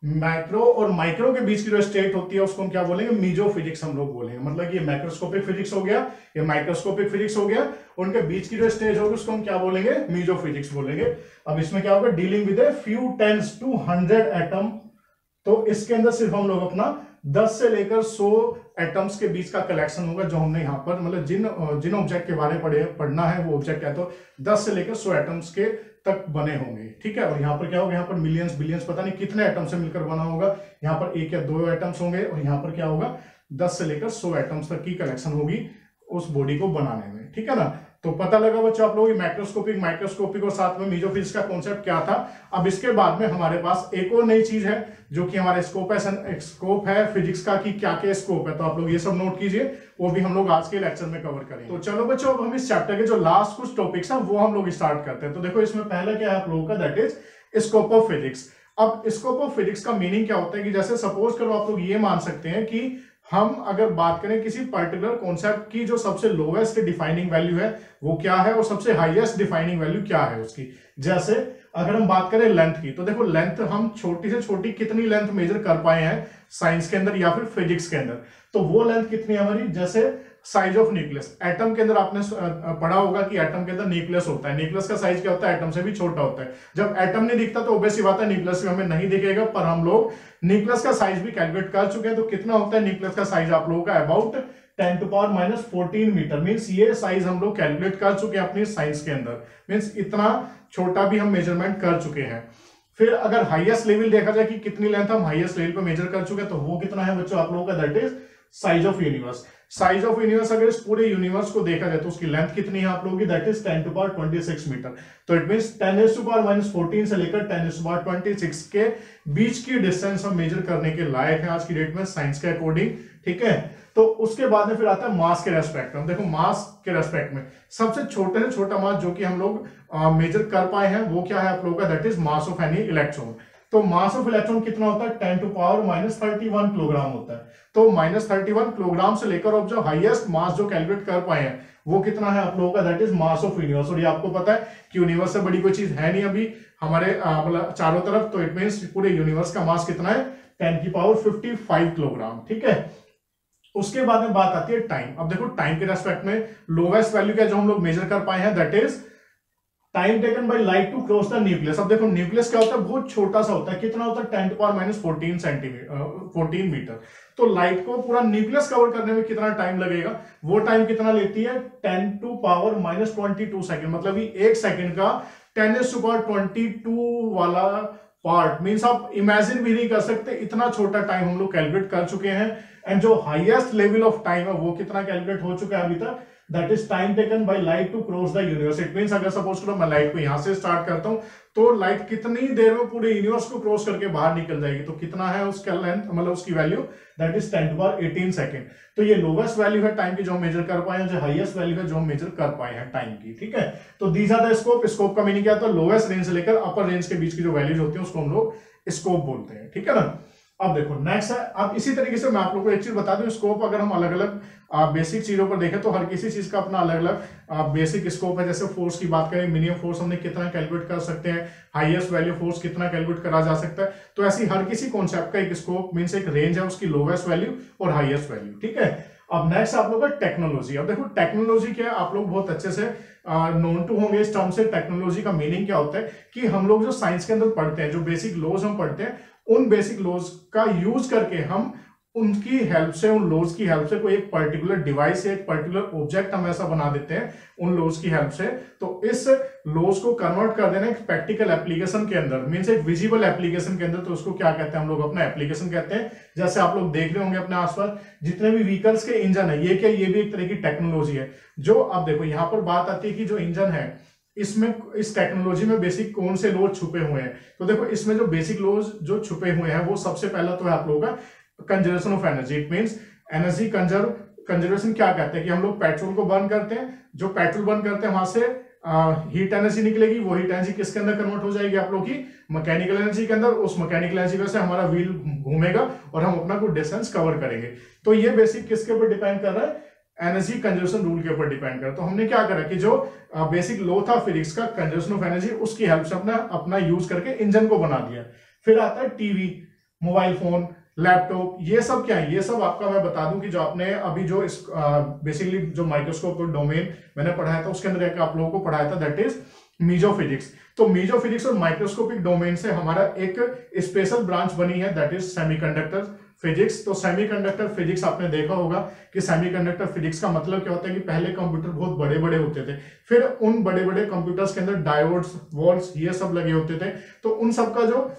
macro और माइक्रो के बीच की जो स्टेट होती है, उसको हम क्या बोलेंगे? मीजो फिजिक्स हम लोग बोलेंगे। मतलब ये माइक्रोस्कोपिक फिजिक्स हो गया, ये माइक्रोस्कोपिक फिजिक्स हो गया, उनके बीच की जो स्टेज होगी, उसको हम क्या बोलेंगे? मीजो फिजिक्स बोलेंगे। अब इसमें क्या होगा? Dealing with a few tens to hundred atom तो इसके अंदर सिर्फ़ हम लोग अपना 10 से लेकर 100 एटम्स के बीच का कलेक्शन होगा जो हमने यहाँ पर मतलब जिन जिन ऑब्जेक्ट के बारे में पढ़े, पढ़ना है वो ऑब्जेक्ट है तो 10 से लेकर 100 एटम्स के तक बने होंगे, ठीक है? और यहाँ पर क्या होगा? यहाँ पर मिलियंस बिलियंस पता नहीं कितने एटम से मिलकर बना होगा। यहाँ पर एक या दो एटम्स होंगे और यहाँ पर क्या होगा? दस से लेकर सौ एटम्स तक की कलेक्शन होगी उस बॉडी को बनाने में, ठीक है ना? तो पता लगा बच्चों आप लोग माइक्रोस्कोपिक माइक्रोस्कोपिक और साथ में मीजोफिल्स का कॉन्सेप्ट क्या था? अब इसके बाद में हमारे पास एक और नई चीज़ है, जो कि हमारे स्कोप है स्कोप है फिजिक्स का कि क्या क्या स्कोप है। तो आप लोग ये सब नोट कीजिए, वो भी हम लोग आज के लेक्चर में कवर करें तो चलो बच्चों, अब हम इस चैप्टर के जो लास्ट कुछ टॉपिक्स है, वो हम लोग स्टार्ट करते हैं। तो देखो, इसमें पहले क्या है आप लोगों का that is scope of physics अब स्कोप ऑफ़ फिजिक्स का मीनिंग क्या होता है कि जैसे सपोज़ करो आप लोग ये मान सकते हैं कि हम अगर बात करें किसी पर्टिकुलर कॉन्सेप्ट की जो सबसे लोवेस्ट डिफाइनिंग वैल्यू है, वो क्या है और सबसे हाईएस्ट डिफाइनिंग वैल्यू क्या है उसकी? जैसे अगर हम बात करें लेंथ की तो देखो लेंथ हम छोटी से छोटी कितनी लेंथ मेजर कर पाए हैं साइंस के अंदर या फिर फिजिक्स के अंदर। तो वो लेंथ कितनी हमारी? जैसे साइज़ ऑफ़ न्यूक्लियस एटम के अंदर आपने पढ़ा होगा कि एटम के अंदर न्यूक्लियस होता है। न्यूक्लियस का साइज़ क्या होता है? एटम से भी छोटा होता है। जब एटम नहीं दिखता तो ओबेसी बात है न्यूक्लियस भी हमें नहीं दिखेगा, पर हम लोग न्यूक्लियस का साइज़ भी कैलकुलेट कर चुके हैं। तो कितना होता है न्यूक्लियस का साइज़ आप लोगों का? About ten to power minus fourteen metre means ये साइज़ हम लोग कैलकुलेट कर चुके हैं अपनी साइंस के अंदर। मीन्स इतना छोटा भी हम मेज़रमेंट कर चुके हैं। फिर अगर हाईएस्ट लेवल देखा जाए कि कितनी लेंथ हम हाईएस्ट लेवल पे मेजर कर चुके हैं तो वो कितना है बच्चों? आप लोगों का that is size of universe size of universe अगर इस पूरे यूनिवर्स को देखा जाए तो उसकी लेंथ कितनी है आप लोगों की? That is ten to power twenty six metre तो it mean tens to power minus fourteen से लेकर ten S to twenty six के बीच की डिस्टेंस हम मेजर करने के लायक है आज की डेट में साइंस के अकॉर्डिंग ठीक है? तो उसके बाद में फिर आता है मास के रेस्पेक्ट में देखो मास के रेस्पेक्ट में सबसे छोटे से छोटा मास जो कि हम लोग मेजर कर पाए हैं वो क्या है आप लोगों का? That is mass of any electron तो मास ऑफ़ इलेक्ट्रॉन कितना होता है? Ten to power minus thirty one kilogram होता है। तो माइनस थर्टी वन किलोग्राम से लेकर अब जो हाईएस्ट मास जो कैलकुलेट कर पाए हैं, वो कितना है आप लोगों का? That is mass of universe और ये आपको पता है कि यूनिवर्स से बड़ी कोई चीज़ है नहीं अभी हमारे मतलब चारों तरफ़। तो इट मीन पूरे यूनिवर्स का मास कितना है? टेन की पावर फिफ्टी फाइव किलोग्राम ठीक है? उसके बाद में बात आती है टाइम अब देखो टाइम के रेस्पेक्ट में लोवेस्ट वैल्यू क्या जो हम लोग मेजर कर पाए हैं? That is time taken by light to cross the nucleus अब देखो न्यूक्लियस क्या होता है? बहुत छोटा सा होता है। कितना होता है? Ten power minus fourteen centimetre fourteen metre तो लाइट को पूरा न्यूक्लियस कवर करने में कितना टाइम लगेगा? वो टाइम कितना लेती है? Ten to power minus twenty two second मतलब एक सेकेंड का tens to power twenty two वाला पार्ट मीन्स आप इमेजिन भी नहीं कर सकते। इतना छोटा टाइम हम लोग कैलकुलेट कर चुके हैं। एंड जो हाईएस्ट लेवल ऑफ़ टाइम है, वो कितना कैलकुलेट हो चुका है अभी तक? That is time taken by light to cross the universe it mean अगर सपोज़ करो, मैं लाइट को यहाँ से स्टार्ट करता हूँ तो लाइट कितनी देर में पूरे यूनिवर्स को क्रॉस करके बाहर निकल जाएगी? तो कितना है उसका लेंथ मतलब उसकी value that is ten power eighteen second तो ये लोवेस्ट वैल्यू है टाइम की जो हम मेजर कर पाए हैं, जो हाइएस्ट वैल्यू है जो हम मेजर कर पाए हैं टाइम की, ठीक है? तो these are the scope scope का मीनिंग क्या होता है लोवेस्ट रेंज से लेकर अपर रेंज के बीच की जो वैल्यूज़ होती है, उसको हम लोग स्कोप बोलते हैं, ठीक है ना? अब देखो नेक्स्ट है। अब इसी तरीके से मैं आप लोगों को एक चीज़ बता दूँ स्कोप अगर हम अलग अलग बेसिक चीज़ों पर देखें तो हर किसी चीज़ का अपना अलग अलग बेसिक स्कोप है। जैसे फोर्स की बात करें मिनिमम फोर्स हमने कितना कैलकुलेट कर सकते हैं हाईएस्ट वैल्यू फोर्स कितना कैलकुलेट करा जा सकता है। तो ऐसी हर किसी कॉन्सेप्ट का एक स्कोप मीन एक रेंज है, उसकी लोवेस्ट वैल्यू और हाइएस्ट वैल्यू ठीक है? अब नेक्स्ट आप लोग का टेक्नोलॉजी अब देखो टेक्नोलॉजी क्या है? आप लोग बहुत अच्छे से नोन टू होंगे इस टर्म से। टेक्नोलॉजी का मीनिंग क्या होता है? कि हम लोग जो साइंस के अंदर पढ़ते हैं, जो बेसिक लॉज हम पढ़ते हैं उन बेसिक लॉज का यूज़ करके हम उनकी हेल्प से, उन लॉज की हेल्प से कोई एक पर्टिकुलर डिवाइस एक पर्टिकुलर ऑब्जेक्ट हम ऐसा बना देते हैं उन लॉज की हेल्प से। तो इस लॉज को कन्वर्ट कर देना एक प्रैक्टिकल एप्लीकेशन के अंदर मीन्स एक विजिबल एप्लीकेशन के अंदर। तो उसको क्या कहते हैं हम लोग? अपना एप्लीकेशन कहते हैं। जैसे आप लोग देख रहे होंगे अपने आसपास, जितने भी व्हीकल्स के इंजन है, ये क्या? ये भी एक तरह की टेक्नोलॉजी है। जो, अब देखो, यहाँ पर बात आती है कि जो इंजन है इसमें इस टेक्नोलॉजी में बेसिक कौन से लोज छुपे हुए हैं? तो देखो, इसमें जो बेसिक लोज जो छुपे हुए हैं, वो सबसे पहला तो है आप लोगों का conservation of energy it mean energy conserve conservation क्या कहते हैं? कि हम लोग पेट्रोल को बर्न करते हैं। जो पेट्रोल बर्न करते हैं, वहाँ से हीट एनर्जी निकलेगी। वो हीट एनर्जी किसके अंदर कन्वर्ट हो जाएगी आप लोग की? मैकेनिकल एनर्जी के अंदर। उस मैकेनिकल एनर्जी से हमारा व्हील घूमेगा और हम अपना कुछ डिस्टेंस कवर करेंगे। तो ये बेसिक किसके ऊपर डिपेंड कर रहा है? एनर्जी कंजर्वेशन रूल के ऊपर डिपेंड कर तो हमने क्या करा कि जो बेसिक लो था फिजिक्स का कंजर्वेशन ऑफ़ एनर्जी उसकी हेल्प से अपना अपना यूज़ करके इंजन को बना दिया। फिर आता है टीवी मोबाइल फ़ोन लैपटॉप ये सब क्या है? ये सब आपका मैं बता दूँ कि जो आपने अभी जो इस बेसिकली जो माइक्रोस्कोप डोमेन मैंने पढ़ाया था, उसके अंदर एक आप लोगों को पढ़ाया था दैट इज़ मीजो फिजिक्स तो मीजो फिजिक्स और माइक्रोस्कोपिक डोमेन से हमारा एक स्पेशल ब्रांच बनी है दैट इज़ सेमीकंडक्टर फिजिक्स तो सेमीकंडक्टर फिजिक्स आपने देखा होगा कि सेमीकंडक्टर फिजिक्स का मतलब क्या होता है कि पहले कंप्यूटर बहुत बड़े बड़े होते थे। फिर उन बड़े बड़े कंप्यूटर्स के अंदर डायोड्स वॉल्स ये सब लगे होते थे। तो उन सब का जो,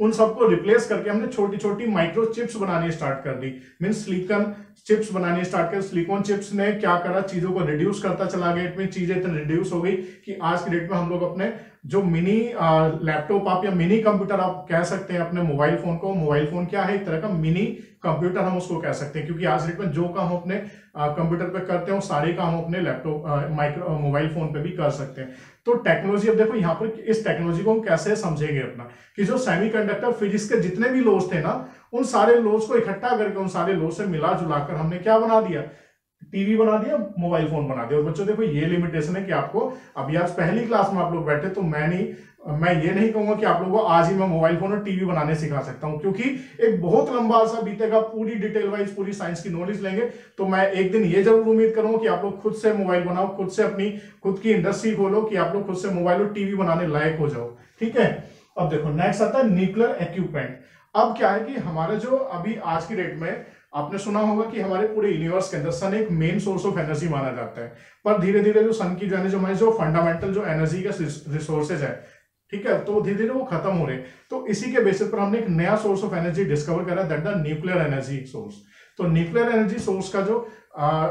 उन सबको रिप्लेस करके हमने छोटी छोटी माइक्रो चिप्स बनानी स्टार्ट कर दी। मीन सिलिकन चिप्स बनानी स्टार्ट कर सिलिकॉन चिप्स ने क्या करा? चीज़ों को रिड्यूस करता चला गया। इतनी चीज़ें इतनी रिड्यूस हो गई कि आज की डेट में हम लोग अपने जो मिनी लैपटॉप आप या मिनी कंप्यूटर आप कह सकते हैं अपने मोबाइल फ़ोन को मोबाइल फ़ोन क्या है? एक तरह का मिनी कंप्यूटर हम उसको कह सकते हैं, क्योंकि आज डेट में जो काम अपने कंप्यूटर पे करते हैं, वो सारे काम अपने लैपटॉप माइक्रो मोबाइल फ़ोन पे भी कर सकते हैं। तो टेक्नोलॉजी अब देखो यहाँ पर इस टेक्नोलॉजी को हम कैसे समझेंगे अपना? कि जो सेमीकंडक्टर फिजिक्स के जितने भी लोज थे ना, उन सारे लोज को इकट्ठा करके, उन सारे लोज से मिला जुलाकर हमने क्या बना दिया? टीवी बना दिया, मोबाइल फ़ोन बना दिया। और बच्चों, देखो, ये लिमिटेशन है कि आपको, अभी आज पहली क्लास में आप लोग बैठे तो मैं नहीं, मैं ये नहीं कहूँगा कि आप लोगों को आज ही मैं मोबाइल फ़ोन और टीवी बनाने सिखा सकता हूँ, क्योंकि एक बहुत लंबा सा बीतेगा, पूरी डिटेल वाइज पूरी साइंस की नॉलेज लेंगे तो मैं एक दिन ये ज़रूर उम्मीद करूँगा कि आप लोग खुद से मोबाइल बनाओ, खुद से अपनी, खुद की इंडस्ट्री खोलो, कि आप लोग खुद से मोबाइल और टीवी बनाने लायक हो जाओ। ठीक है? अब देखो नेक्स्ट आता है न्यूक्लियर इक्विपमेंट अब क्या है कि हमारे जो अभी आज की डेट में आपने सुना होगा कि हमारे पूरे यूनिवर्स के अंदर सन एक मेन सोर्स ऑफ़ एनर्जी माना जाता है। पर धीरे धीरे जो सन की जो है जो हमारे जो फंडामेंटल जो एनर्जी का रिसोर्सेज है ठीक है तो धीरे धीरे वो खत्म हो रहे तो इसी के बेसिस पर हमने एक नया सोर्स ऑफ़ एनर्जी डिस्कवर करा that the nuclear energy source तो न्यूक्लियर एनर्जी सोर्स का जो आ,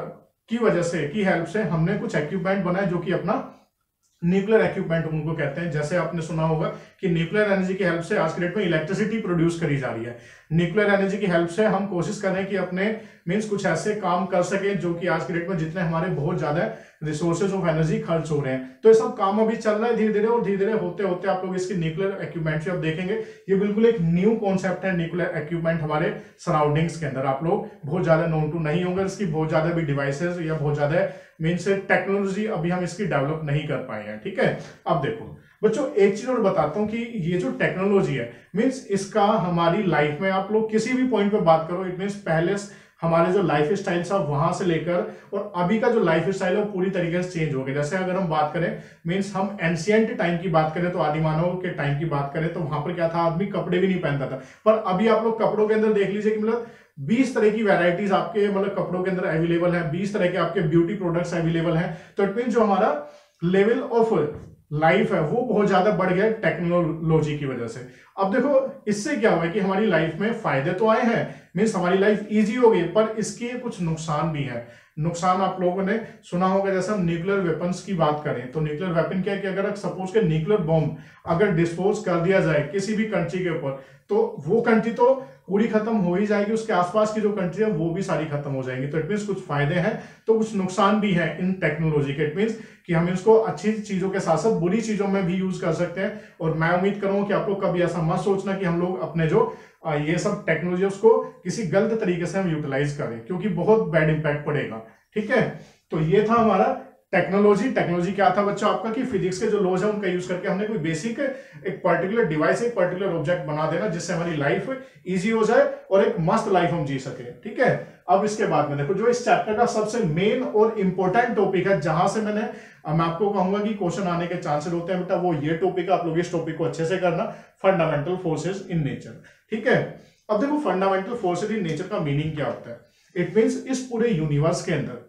की वजह से की हेल्प से हमने कुछ इक्विपमेंट बनाए जो कि अपना न्यूक्लियर इक्विपमेंट उनको कहते हैं। जैसे आपने सुना होगा कि न्यूक्लियर एनर्जी की हेल्प से आज के डेट में इलेक्ट्रिसिटी प्रोड्यूस करी जा रही है। न्यूक्लियर एनर्जी की हेल्प से हम कोशिश कर कि अपने मीन्स कुछ ऐसे काम कर सके जो कि आज के डेट में जितने हमारे बहुत ज़्यादा रिसोर्सेज ऑफ़ एनर्जी खर्च हो रहे हैं। तो ये सब काम अभी चल रहा है धीरे धीरे और धीरे धीरे होते होते आप लोग इसकी न्यूक्लियर इक्विपमेंट अब देखेंगे। ये बिल्कुल एक न्यू कॉन्सेप्ट है न्यूक्लियर इक्विपमेंट हमारे सराउंडिंग्स के अंदर। आप लोग बहुत ज़्यादा नोन टू नहीं होंगे इसकी बहुत ज़्यादा भी डिवाइसेज या बहुत ज़्यादा मीन्स टेक्नोलॉजी अभी हम इसकी डेवलप नहीं कर पाए हैं, ठीक है? अब देखो, बच्चों, एक चीज़ और बताता हूँ कि ये जो टेक्नोलॉजी है मीन्स इसका हमारी लाइफ में आप लोग किसी भी पॉइंट पे बात करो इट मीन्स पहले हमारे जो लाइफ स्टाइल था वहाँ से लेकर और अभी का जो लाइफ स्टाइल है, वो पूरी तरीके से चेंज हो गया। जैसे अगर हम बात करें मीन्स हम एंशियंट टाइम की बात करें तो आदि मानव के टाइम की बात करें तो वहाँ पर क्या था? आदमी कपड़े भी नहीं पहनता था। पर अभी आप लोग कपड़ों के अंदर देख लीजिए कि मतलब बीस तरह की वेराइटीज आपके मतलब कपड़ों के अंदर अवेलेबल है, बीस तरह के आपके ब्यूटी प्रोडक्ट्स अवेलेबल हैं। तो इट मीन जो हमारा लेवल ऑफ़ लाइफ है, वो बहुत ज़्यादा बढ़ गया टेक्नोलॉजी की वजह से। अब देखो, इससे क्या हुआ कि हमारी लाइफ में फ़ायदे तो आए हैं मीन्स हमारी लाइफ इजी हो गई, पर इसके कुछ नुकसान भी है। नुकसान आप लोगों ने सुना होगा, जैसे हम न्यूक्लियर वेपन्स की बात करें तो न्यूक्लियर वेपन क्या है कि अगर सपोज़ के न्यूक्लियर बॉम्ब अगर डिस्पोज कर दिया जाए किसी भी कंट्री के ऊपर तो वो कंट्री तो पूरी खत्म हो ही जाएगी, उसके आसपास की जो कंट्री है, वो भी सारी खत्म हो जाएगी। तो इट मीन कुछ फ़ायदे हैं तो कुछ नुकसान भी है इन टेक्नोलॉजी के। इट मीन कि हम इसको अच्छी चीज़ों के साथ साथ बुरी चीज़ों में भी यूज़ कर सकते हैं। और मैं उम्मीद करूँगा कि आप लोग कभी ऐसा मत सोचना कि हम लोग अपने जो ये सब टेक्नोलॉजी उसको किसी गलत तरीके से हम यूटिलाइज करें क्योंकि बहुत बैड इंपैक्ट पड़ेगा, ठीक है? तो ये था हमारा टेक्नोलॉजी टेक्नोलॉजी क्या था बच्चों आपका कि फिजिक्स के जो लॉज है, उनका यूज़ करके हमने कोई बेसिक एक पर्टिकुलर डिवाइस एक पर्टिकुलर ऑब्जेक्ट बना देना, जिससे हमारी लाइफ इजी हो जाए और एक मस्त लाइफ हम जी सके, ठीक है? अब इसके बाद में देखो, जो इस चैप्टर का सबसे मेन और इंपॉर्टेंट टॉपिक है, जहाँ से मैंने मैं आपको कहूँगा कि क्वेश्चन आने के चांसेस होते हैं बेटा, वो ये टॉपिक आप लोग इस टॉपिक को अच्छे से करना फंडामेंटल फोर्सेज इन नेचर ठीक है? अब देखो फंडामेंटल फोर्सेज इन नेचर का मीनिंग क्या होता है? इट मीन इस पूरे यूनिवर्स के अंदर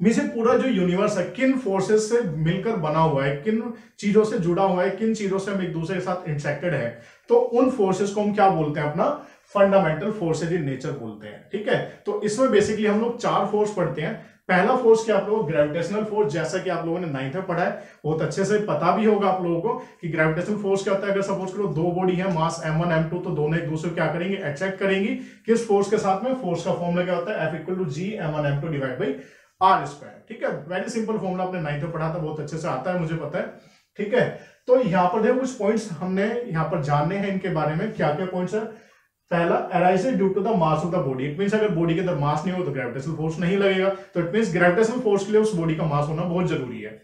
मीन पूरा जो यूनिवर्स है, किन फोर्सेस से मिलकर बना हुआ है, किन चीज़ों से जुड़ा हुआ है, किन चीज़ों से हम एक दूसरे के साथ इंसेक्टेड है तो उन फोर्सेस को हम क्या बोलते हैं अपना? फंडामेंटल फोर्सेज इन नेचर बोलते हैं, ठीक है? तो इसमें बेसिकली हम लोग चार फोर्स पढ़ते हैं पहला फोर्स क्या आप लोगों ग्रेविटेशनल फोर्स जैसा कि आप लोगों ने नाइन्थ में पढ़ा है, बहुत अच्छे से पता भी होगा आप लोगों को कि ग्रेविटेशनल फोर्स क्या होता है। अगर सपोज़ करो दो बॉडी है mass M one M two तो दोनों एक दूसरे क्या करेंगे? अट्रैक्ट करेंगी किस फोर्स के साथ में? फोर्स का फॉर्मूला क्या होता है? F equal to G M one M two divide by R square ठीक है? वेरी सिंपल फॉर्मूला आपने नाइन्थ में पढ़ा था, बहुत अच्छे से आता है, मुझे पता है, ठीक है? तो यहाँ पर देखो कुछ पॉइंट्स हमने यहाँ पर जानने हैं इनके बारे में क्या क्या पॉइंट्स है। पहला arises due to the mass of the body it mean अगर बॉडी के अंदर मास नहीं हो तो ग्रेविटेशन फोर्स नहीं लगेगा। तो इट मीन ग्रेविटेशन फोर्स के लिए उस बॉडी का मास होना बहुत ज़रूरी है।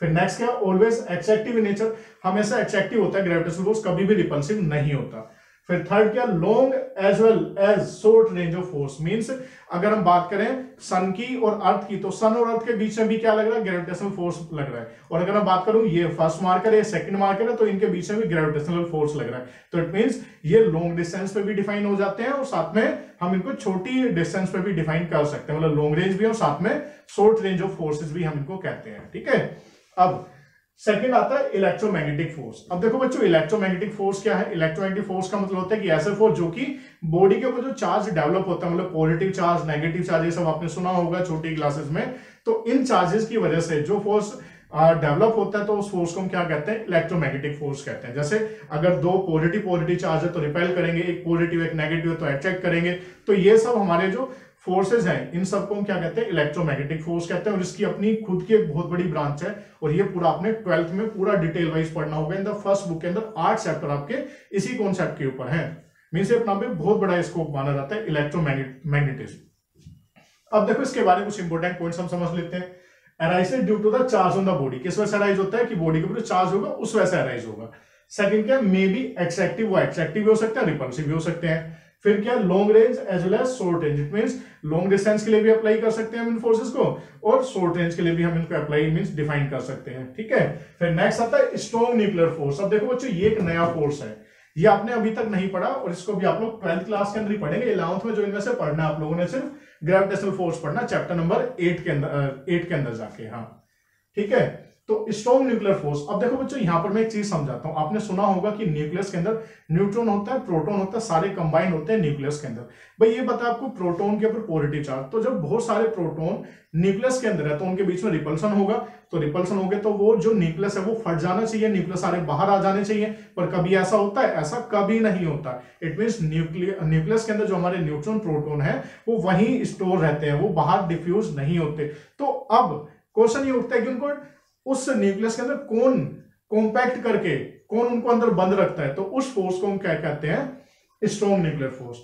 फिर नेक्स्ट क्या? ऑलवेज एक्सेक्टिव इन नेचर हमेशा एक्सेक्टिव होता है। ग्रेविटेशन फोर्स कभी भी रिपल्सिव नहीं होता। फिर थर्ड क्या long as well as short range of force means अगर हम बात करें सन की और अर्थ की तो सन और अर्थ के बीच में भी क्या लग रहा है? ग्रेविटेशनल फोर्स लग रहा है। और अगर मैं बात करूँ, ये फ़र्स्ट मार्कर है सेकंड मार्कर है तो इनके बीच में भी ग्रेविटेशनल फोर्स लग रहा है। तो इट मींस ये लॉन्ग डिस्टेंस पे भी डिफाइन हो जाते हैं और साथ में हम इनको छोटी डिस्टेंस पे भी डिफाइन कर सकते हैं। मतलब लॉन्ग रेंज भी और साथ में शॉर्ट रेंज ऑफ़ फोर्सेज भी हम इनको कहते हैं। ठीक है? अब सेकंड आता है इलेक्ट्रोमैग्नेटिक फोर्स अब देखो बच्चों इलेक्ट्रोमैग्नेटिक फोर्स क्या है? इलेक्ट्रोमैग्नेटिक फोर्स का मतलब होता है कि ऐसे फोर्स जो कि बॉडी के ऊपर जो चार्ज डेवलप होता है मतलब पॉजिटिव चार्ज नेगेटिव चार्ज ये सब आपने सुना होगा छोटी क्लासेस में। तो इन चार्जेस की वजह से जो फोर्स डेवलप होता है तो उस फोर्स को हम क्या कहते हैं? इलेक्ट्रोमैग्नेटिक फोर्स कहते हैं। जैसे अगर दो पॉजिटिव पॉजिटिव चार्ज है तो रिपेल करेंगे, एक पॉजिटिव एक नेगेटिव है तो अट्रैक्ट करेंगे। तो ये सब हमारे जो फोर्सेज हैं, इन सबको हम क्या कहते हैं? इलेक्ट्रोमैग्नेटिक फोर्स कहते हैं और इसकी अपनी खुद की एक बहुत बड़ी ब्रांच है और ये पूरा आपने ट्वेल्थ में पूरा डिटेल वाइज पढ़ना होगा। इन द फ़र्स्ट बुक के अंदर आठ चैप्टर आपके इसी कॉन्सेप्ट के ऊपर है। मीन से अपना बहुत बड़ा स्कोप माना जाता है इलेक्ट्रोमैग्नेटिज्म अब देखो इसके बारे में कुछ इंपोर्टेंट पॉइंट हम समझ लेते हैं। Arise due to the charge on the body किस वजह से अराइज होता है? कि बॉडी के ऊपर चार्ज होगा, उस वजह से अराइज होगा। सेकंड क्या? मे बी एक्सेक्टिव वो एक्सेक्टिव भी हो सकते हैं रिपल्सिव भी हो सकते हैं। फिर क्या long range as well as short range it mean long distance के लिए भी अप्लाई कर सकते हैं हम इन फोर्सेस को और शॉर्ट रेंज के लिए भी हम इनको अप्लाई मीन डिफाइन कर सकते हैं, ठीक है? फिर नेक्स्ट आता है स्ट्रॉन्ग न्यूक्लियर फोर्स अब देखो बच्चों, ये एक नया फोर्स है। ये आपने अभी तक नहीं पढ़ा और इसको भी आप लोग ट्वेल्थ क्लास के अंदर ही पढ़ेंगे। इलेवंथ में जो इनमें से पढ़ना आप लोगों ने सिर्फ़ ग्रेविटेशनल फोर्स पढ़ना चैप्टर नंबर एट के अंदर एट के अंदर जाके हाँ। ठीक है? तो स्ट्रॉन्ग न्यूक्लियर फोर्स अब देखो बच्चों, यहाँ पर मैं एक चीज़ समझाता हूँ। आपने सुना होगा कि न्यूक्लियस के अंदर न्यूट्रॉन होता है प्रोटॉन होता है, सारे कंबाइंड होते हैं न्यूक्लियस के अंदर। भाई, ये बता आपको प्रोटॉन के ऊपर पॉजिटिव चार्ज तो जब बहुत सारे प्रोटॉन न्यूक्लियस के अंदर है तो उनके बीच में रिपल्सन होगा। तो रिपल्सन हो गया तो वो जो न्यूक्लियस है, वो फट जाना चाहिए न्यूक्लियस सारे बाहर आ जाने चाहिए। पर कभी ऐसा होता है? ऐसा कभी नहीं होता। इट मीन न्यूक्लियस के अंदर जो हमारे न्यूट्रॉन प्रोटोन है, वो वहीं स्टोर रहते हैं, वो बाहर डिफ्यूज नहीं होते। तो अब क्वेश्चन ये उठता है कि उनको उस न्यूक्लियस के अंदर कौन कॉम्पैक्ट करके कौन उनको अंदर बंद रखता है तो उस फोर्स को हम क्या कहते हैं? स्ट्रॉन्ग न्यूक्लियर फोर्स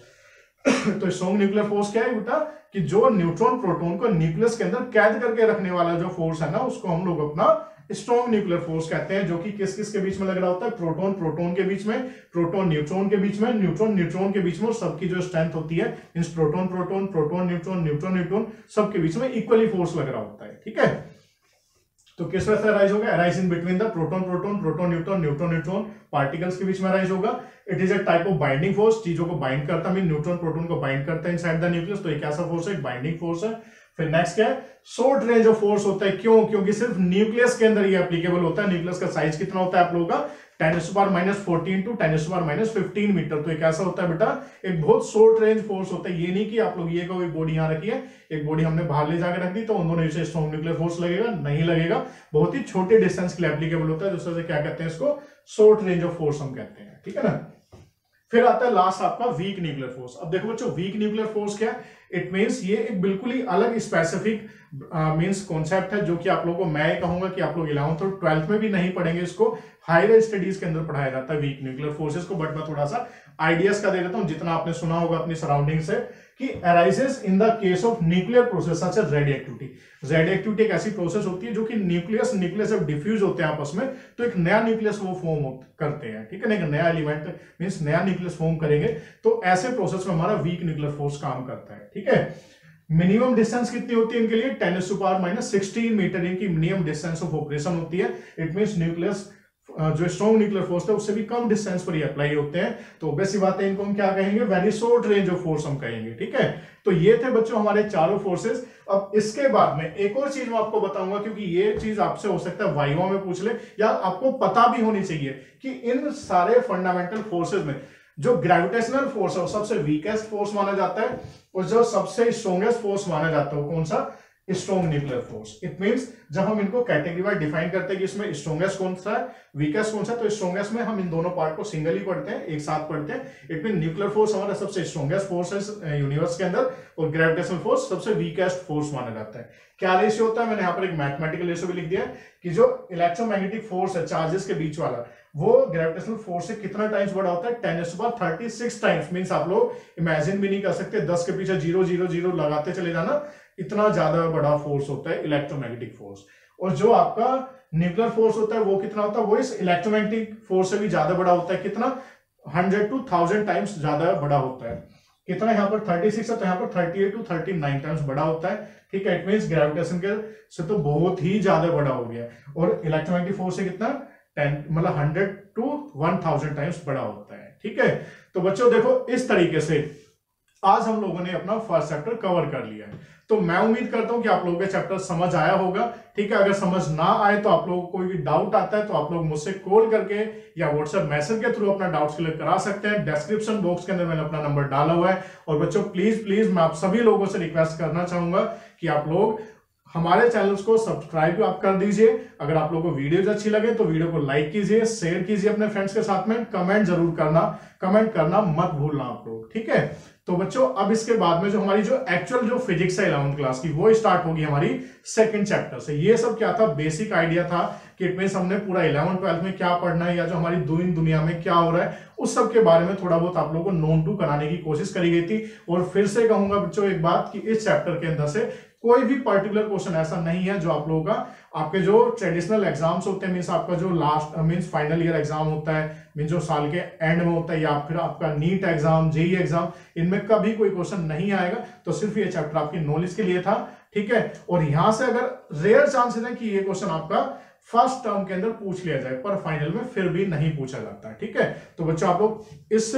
तो स्ट्रॉन्ग न्यूक्लियर फोर्स क्या है बेटा? कि जो न्यूट्रॉन प्रोटोन को न्यूक्लियस के अंदर कैद करके रखने वाला जो फोर्स है ना, उसको हम लोग अपना स्ट्रॉन्ग न्यूक्लियर फोर्स कहते हैं, जो कि किस किस के बीच में लग रहा होता है? प्रोटोन प्रोटोन के बीच में प्रोटोन न्यूट्रॉन के बीच में न्यूट्रॉन न्यूट्रॉन के बीच में सबकी जो स्ट्रेंथ होती है इन proton proton proton neutron neutron neutron सबके बीच में इक्वली फोर्स लग रहा होता है, ठीक है? तो किस वजह से अराइज होगा? Arise in between the proton proton proton neutron neutron neutron particles के बीच में अराइज होगा। It is a type of binding force चीज़ों को बाइंड करता है न्यूट्रॉन प्रोटोन को बाइंड करता है इनसाइड द न्यूक्लियस तो एक ऐसा फोर्स है? एक बाइंडिंग फोर्स है। फिर नेक्स्ट क्या है? शॉर्ट रेंज ऑफ़ फोर्स होता है। क्यों? क्योंकि सिर्फ़ न्यूक्लियस के अंदर ये एप्लीकेबल होता है। न्यूक्लियस का साइज़ कितना होता है आप लोगों का? Ten power minus fourteen to ten power minus fifteen metre. तो एक ऐसा होता है बेटा, एक बहुत शॉर्ट रेंज फोर्स होता है। ये नहीं कि आप लोग ये कहो, एक बॉडी यहाँ रखी है, एक बॉडी हमने बाहर ले जाकर रख दी तो उन दोनों से स्ट्रॉन्ग न्यूक्लियर फोर्स लगेगा, नहीं लगेगा। बहुत ही छोटे डिस्टेंस के लिए एप्लीकेबल होता है दूसरे से क्या कहते हैं इसको? शॉर्ट रेंज ऑफ़ फोर्स हम कहते हैं, ठीक है ना? फिर आता है लास्ट आपका वीक न्यूक्लियर फोर्स अब देखो बच्चों वीक न्यूक्लियर फोर्स क्या है? इट मीन्स ये एक बिल्कुल ही अलग स्पेसिफिक मीन्स कॉन्सेप्ट है, जो कि आप लोगों को मैं कहूँगा कि आप लोग इलेवंथ और ट्वेल्थ में भी नहीं पढ़ेंगे इसको. हायर स्टडीज़ के अंदर पढ़ाया जाता है वीक न्यूक्लियर फोर्सेस को बट मैं थोड़ा सा आइडियाज़ का दे देता हूँ, जितना आपने सुना होगा अपनी सराउंडिंग से. कि arises in the case of nuclear process such as radioactivity radioactivity एक ऐसी प्रोसेस होती है जो कि न्यूक्लियस न्यूक्लियस जब डिफ्यूज होते हैं आपस में तो एक नया न्यूक्लियस वो फॉर्म करते हैं, ठीक है ना? एक नया एलिमेंट मीन्स नया न्यूक्लियस फॉर्म करेंगे तो ऐसे प्रोसेस में हमारा वीक न्यूक्लियर फोर्स काम करता है, ठीक है? मिनिमम डिस्टेंस कितनी होती है इनके लिए? Ten power minus sixteen metre इनकी मिनिमम डिस्टेंस ऑफ़ ऑपरेशन होती है। इट मीन न्यूक्लियस जो स्ट्रॉन्ग न्यूक्लियर फोर्स है, उससे भी कम डिस्टेंस पर ही अप्लाई होते हैं। तो बेसिक बात है, इनको हम क्या कहेंगे? Very short range of force हम कहेंगे, ठीक है? तो ये थे बच्चों हमारे चारों फोर्सेस अब इसके बाद में एक और चीज़ मैं आपको बताऊँगा, क्योंकि ये चीज़ आपसे हो सकता है वायुओं में पूछ ले, या आपको पता भी होनी चाहिए कि इन सारे फंडामेंटल फोर्सेज में जो ग्रेविटेशनल फोर्स है, वो सबसे वीकेस्ट फोर्स माना जाता है, और जो सबसे स्ट्रॉन्गेस्ट फोर्स माना जाता है, वो कौन सा? Strong nuclear force it means जब हम इनको कैटेगरी वाइज डिफाइन करते हैं कि इसमें स्ट्रॉन्गेस्ट कौन सा है वीकेस्ट कौन सा है तो स्ट्रॉन्गेस्ट में हम इन दोनों पार्ट को सिंगल ही पढ़ते हैं, एक साथ पढ़ते हैं। इट मीन न्यूक्लियर फोर्स हमारा सबसे स्ट्रॉन्गेस्ट फोर्स है यूनिवर्स के अंदर, और ग्रेविटेशनल फोर्स सबसे वीकेस्ट फोर्स माना जाता है। क्या रेशियो होता है? मैंने यहाँ पर एक मैथमेटिकल रेशियो भी लिख दिया है कि जो इलेक्ट्रोमैग्नेटिक फोर्स है चार्जेस के बीच वाला, वो ग्रेविटेशनल फोर्स से कितना टाइम्स बड़ा होता है? टेन पर थर्टी सिक्स टाइम्स मीन आप लोग इमेजिन भी नहीं कर सकते, दस के पीछे ज़ीरो ज़ीरो ज़ीरो लगाते चले जाना। इतना ज़्यादा बड़ा फोर्स होता है इलेक्ट्रोमैग्नेटिक फोर्स और जो आपका न्यूक्लियर फोर्स होता है, वो कितना होता है? वो इस इलेक्ट्रोमैग्नेटिक फोर्स से भी ज़्यादा बड़ा होता है. कितना? हंड्रेड टू थाउज़ेंड टाइम्स ज़्यादा बड़ा होता है. कितना यहाँ पर? 36 है तो यहाँ पर 38 टू 39 टाइम्स बड़ा होता है. ठीक है इट मीन ग्रेविटेशन के से तो बहुत ही ज़्यादा बड़ा हो गया और इलेक्ट्रोमैग्नेटिक फोर्स से कितना? टेन मतलब hundred to one thousand times बड़ा होता है. ठीक है? तो बच्चों देखो, इस तरीके से आज हम लोगों ने अपना फ़र्स्ट चैप्टर कवर कर लिया है। तो मैं उम्मीद करता हूँ कि आप लोगों के चैप्टर समझ आया होगा। ठीक है, अगर समझ ना आए तो आप लोगों को कोई डाउट आता है तो आप लोग मुझसे कॉल करके या व्हाट्सएप मैसेज के थ्रू अपना डाउट्स क्लियर करा सकते हैं। डिस्क्रिप्शन बॉक्स के अंदर मैंने अपना नंबर डाला हुआ है। और बच्चों प्लीज़ प्लीज़ मैं आप सभी लोगों से रिक्वेस्ट करना चाहूँगा कि आप लोग हमारे चैनल्स को सब्सक्राइब आप कर दीजिए। अगर आप लोगों को वीडियोज़ अच्छी लगे तो वीडियो को लाइक कीजिए शेयर कीजिए अपने फ्रेंड्स के साथ में। कमेंट ज़रूर करना कमेंट करना मत भूलना आप लोग। ठीक है? तो बच्चों, अब इसके बाद में जो हमारी जो एक्चुअल जो फिजिक्स है इलेवंथ क्लास की, वो स्टार्ट होगी हमारी सेकंड चैप्टर से। ये सब क्या था? बेसिक आइडिया था कि इट मीन हमने पूरा इलेवन ट्वेल्थ में क्या पढ़ना है या जो हमारी दुनिया दुनिया में क्या हो रहा है, उस सब के बारे में थोड़ा बहुत आप लोगों को नोन टू कराने की कोशिश करी गई थी। और फिर से कहूँगा बच्चों एक बात कि इस चैप्टर के अंदर से कोई भी पर्टिकुलर क्वेश्चन ऐसा नहीं है जो आप लोगों का आपके जो ट्रेडिशनल एग्ज़ाम्स होते हैं मीन्स आपका जो last means final year exam होता है मीन जो साल के एंड में होता है, या फिर आपका नीट एग्ज़ाम जेई एग्ज़ाम इनमें कभी कोई क्वेश्चन नहीं आएगा। तो सिर्फ़ ये चैप्टर आपकी नॉलेज के लिए था, ठीक है? और यहाँ से अगर रेयर चांसेस है कि ये क्वेश्चन आपका फ़र्स्ट टर्म के अंदर पूछ लिया जाए, पर फाइनल में फिर भी नहीं पूछा जाता है ठीक है? तो बच्चों, आप लोग इस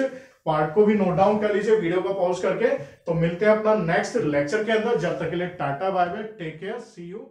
पार्ट को भी नोट डाउन कर लीजिए वीडियो को पॉज करके। तो मिलते हैं अपना नेक्स्ट लेक्चर के अंदर। जब तक के लिए tata bye bye take care see you